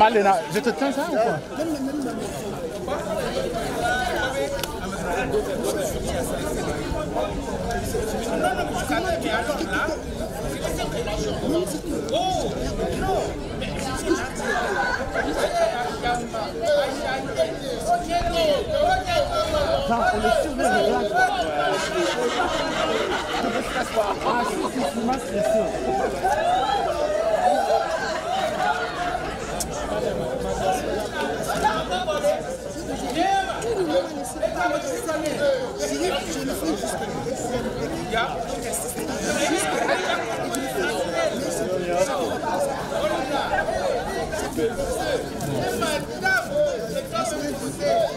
L: Malena, je te tiens ça ou quoi? Jean, on est sur le village.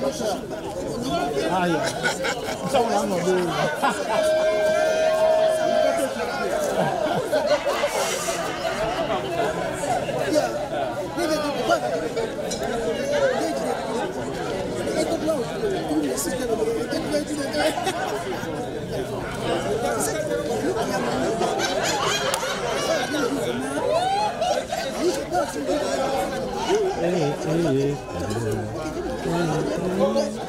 L: Ah, yeah. That's I'm going to
Q: do. You
P: hey, hey, hey,
Q: hey.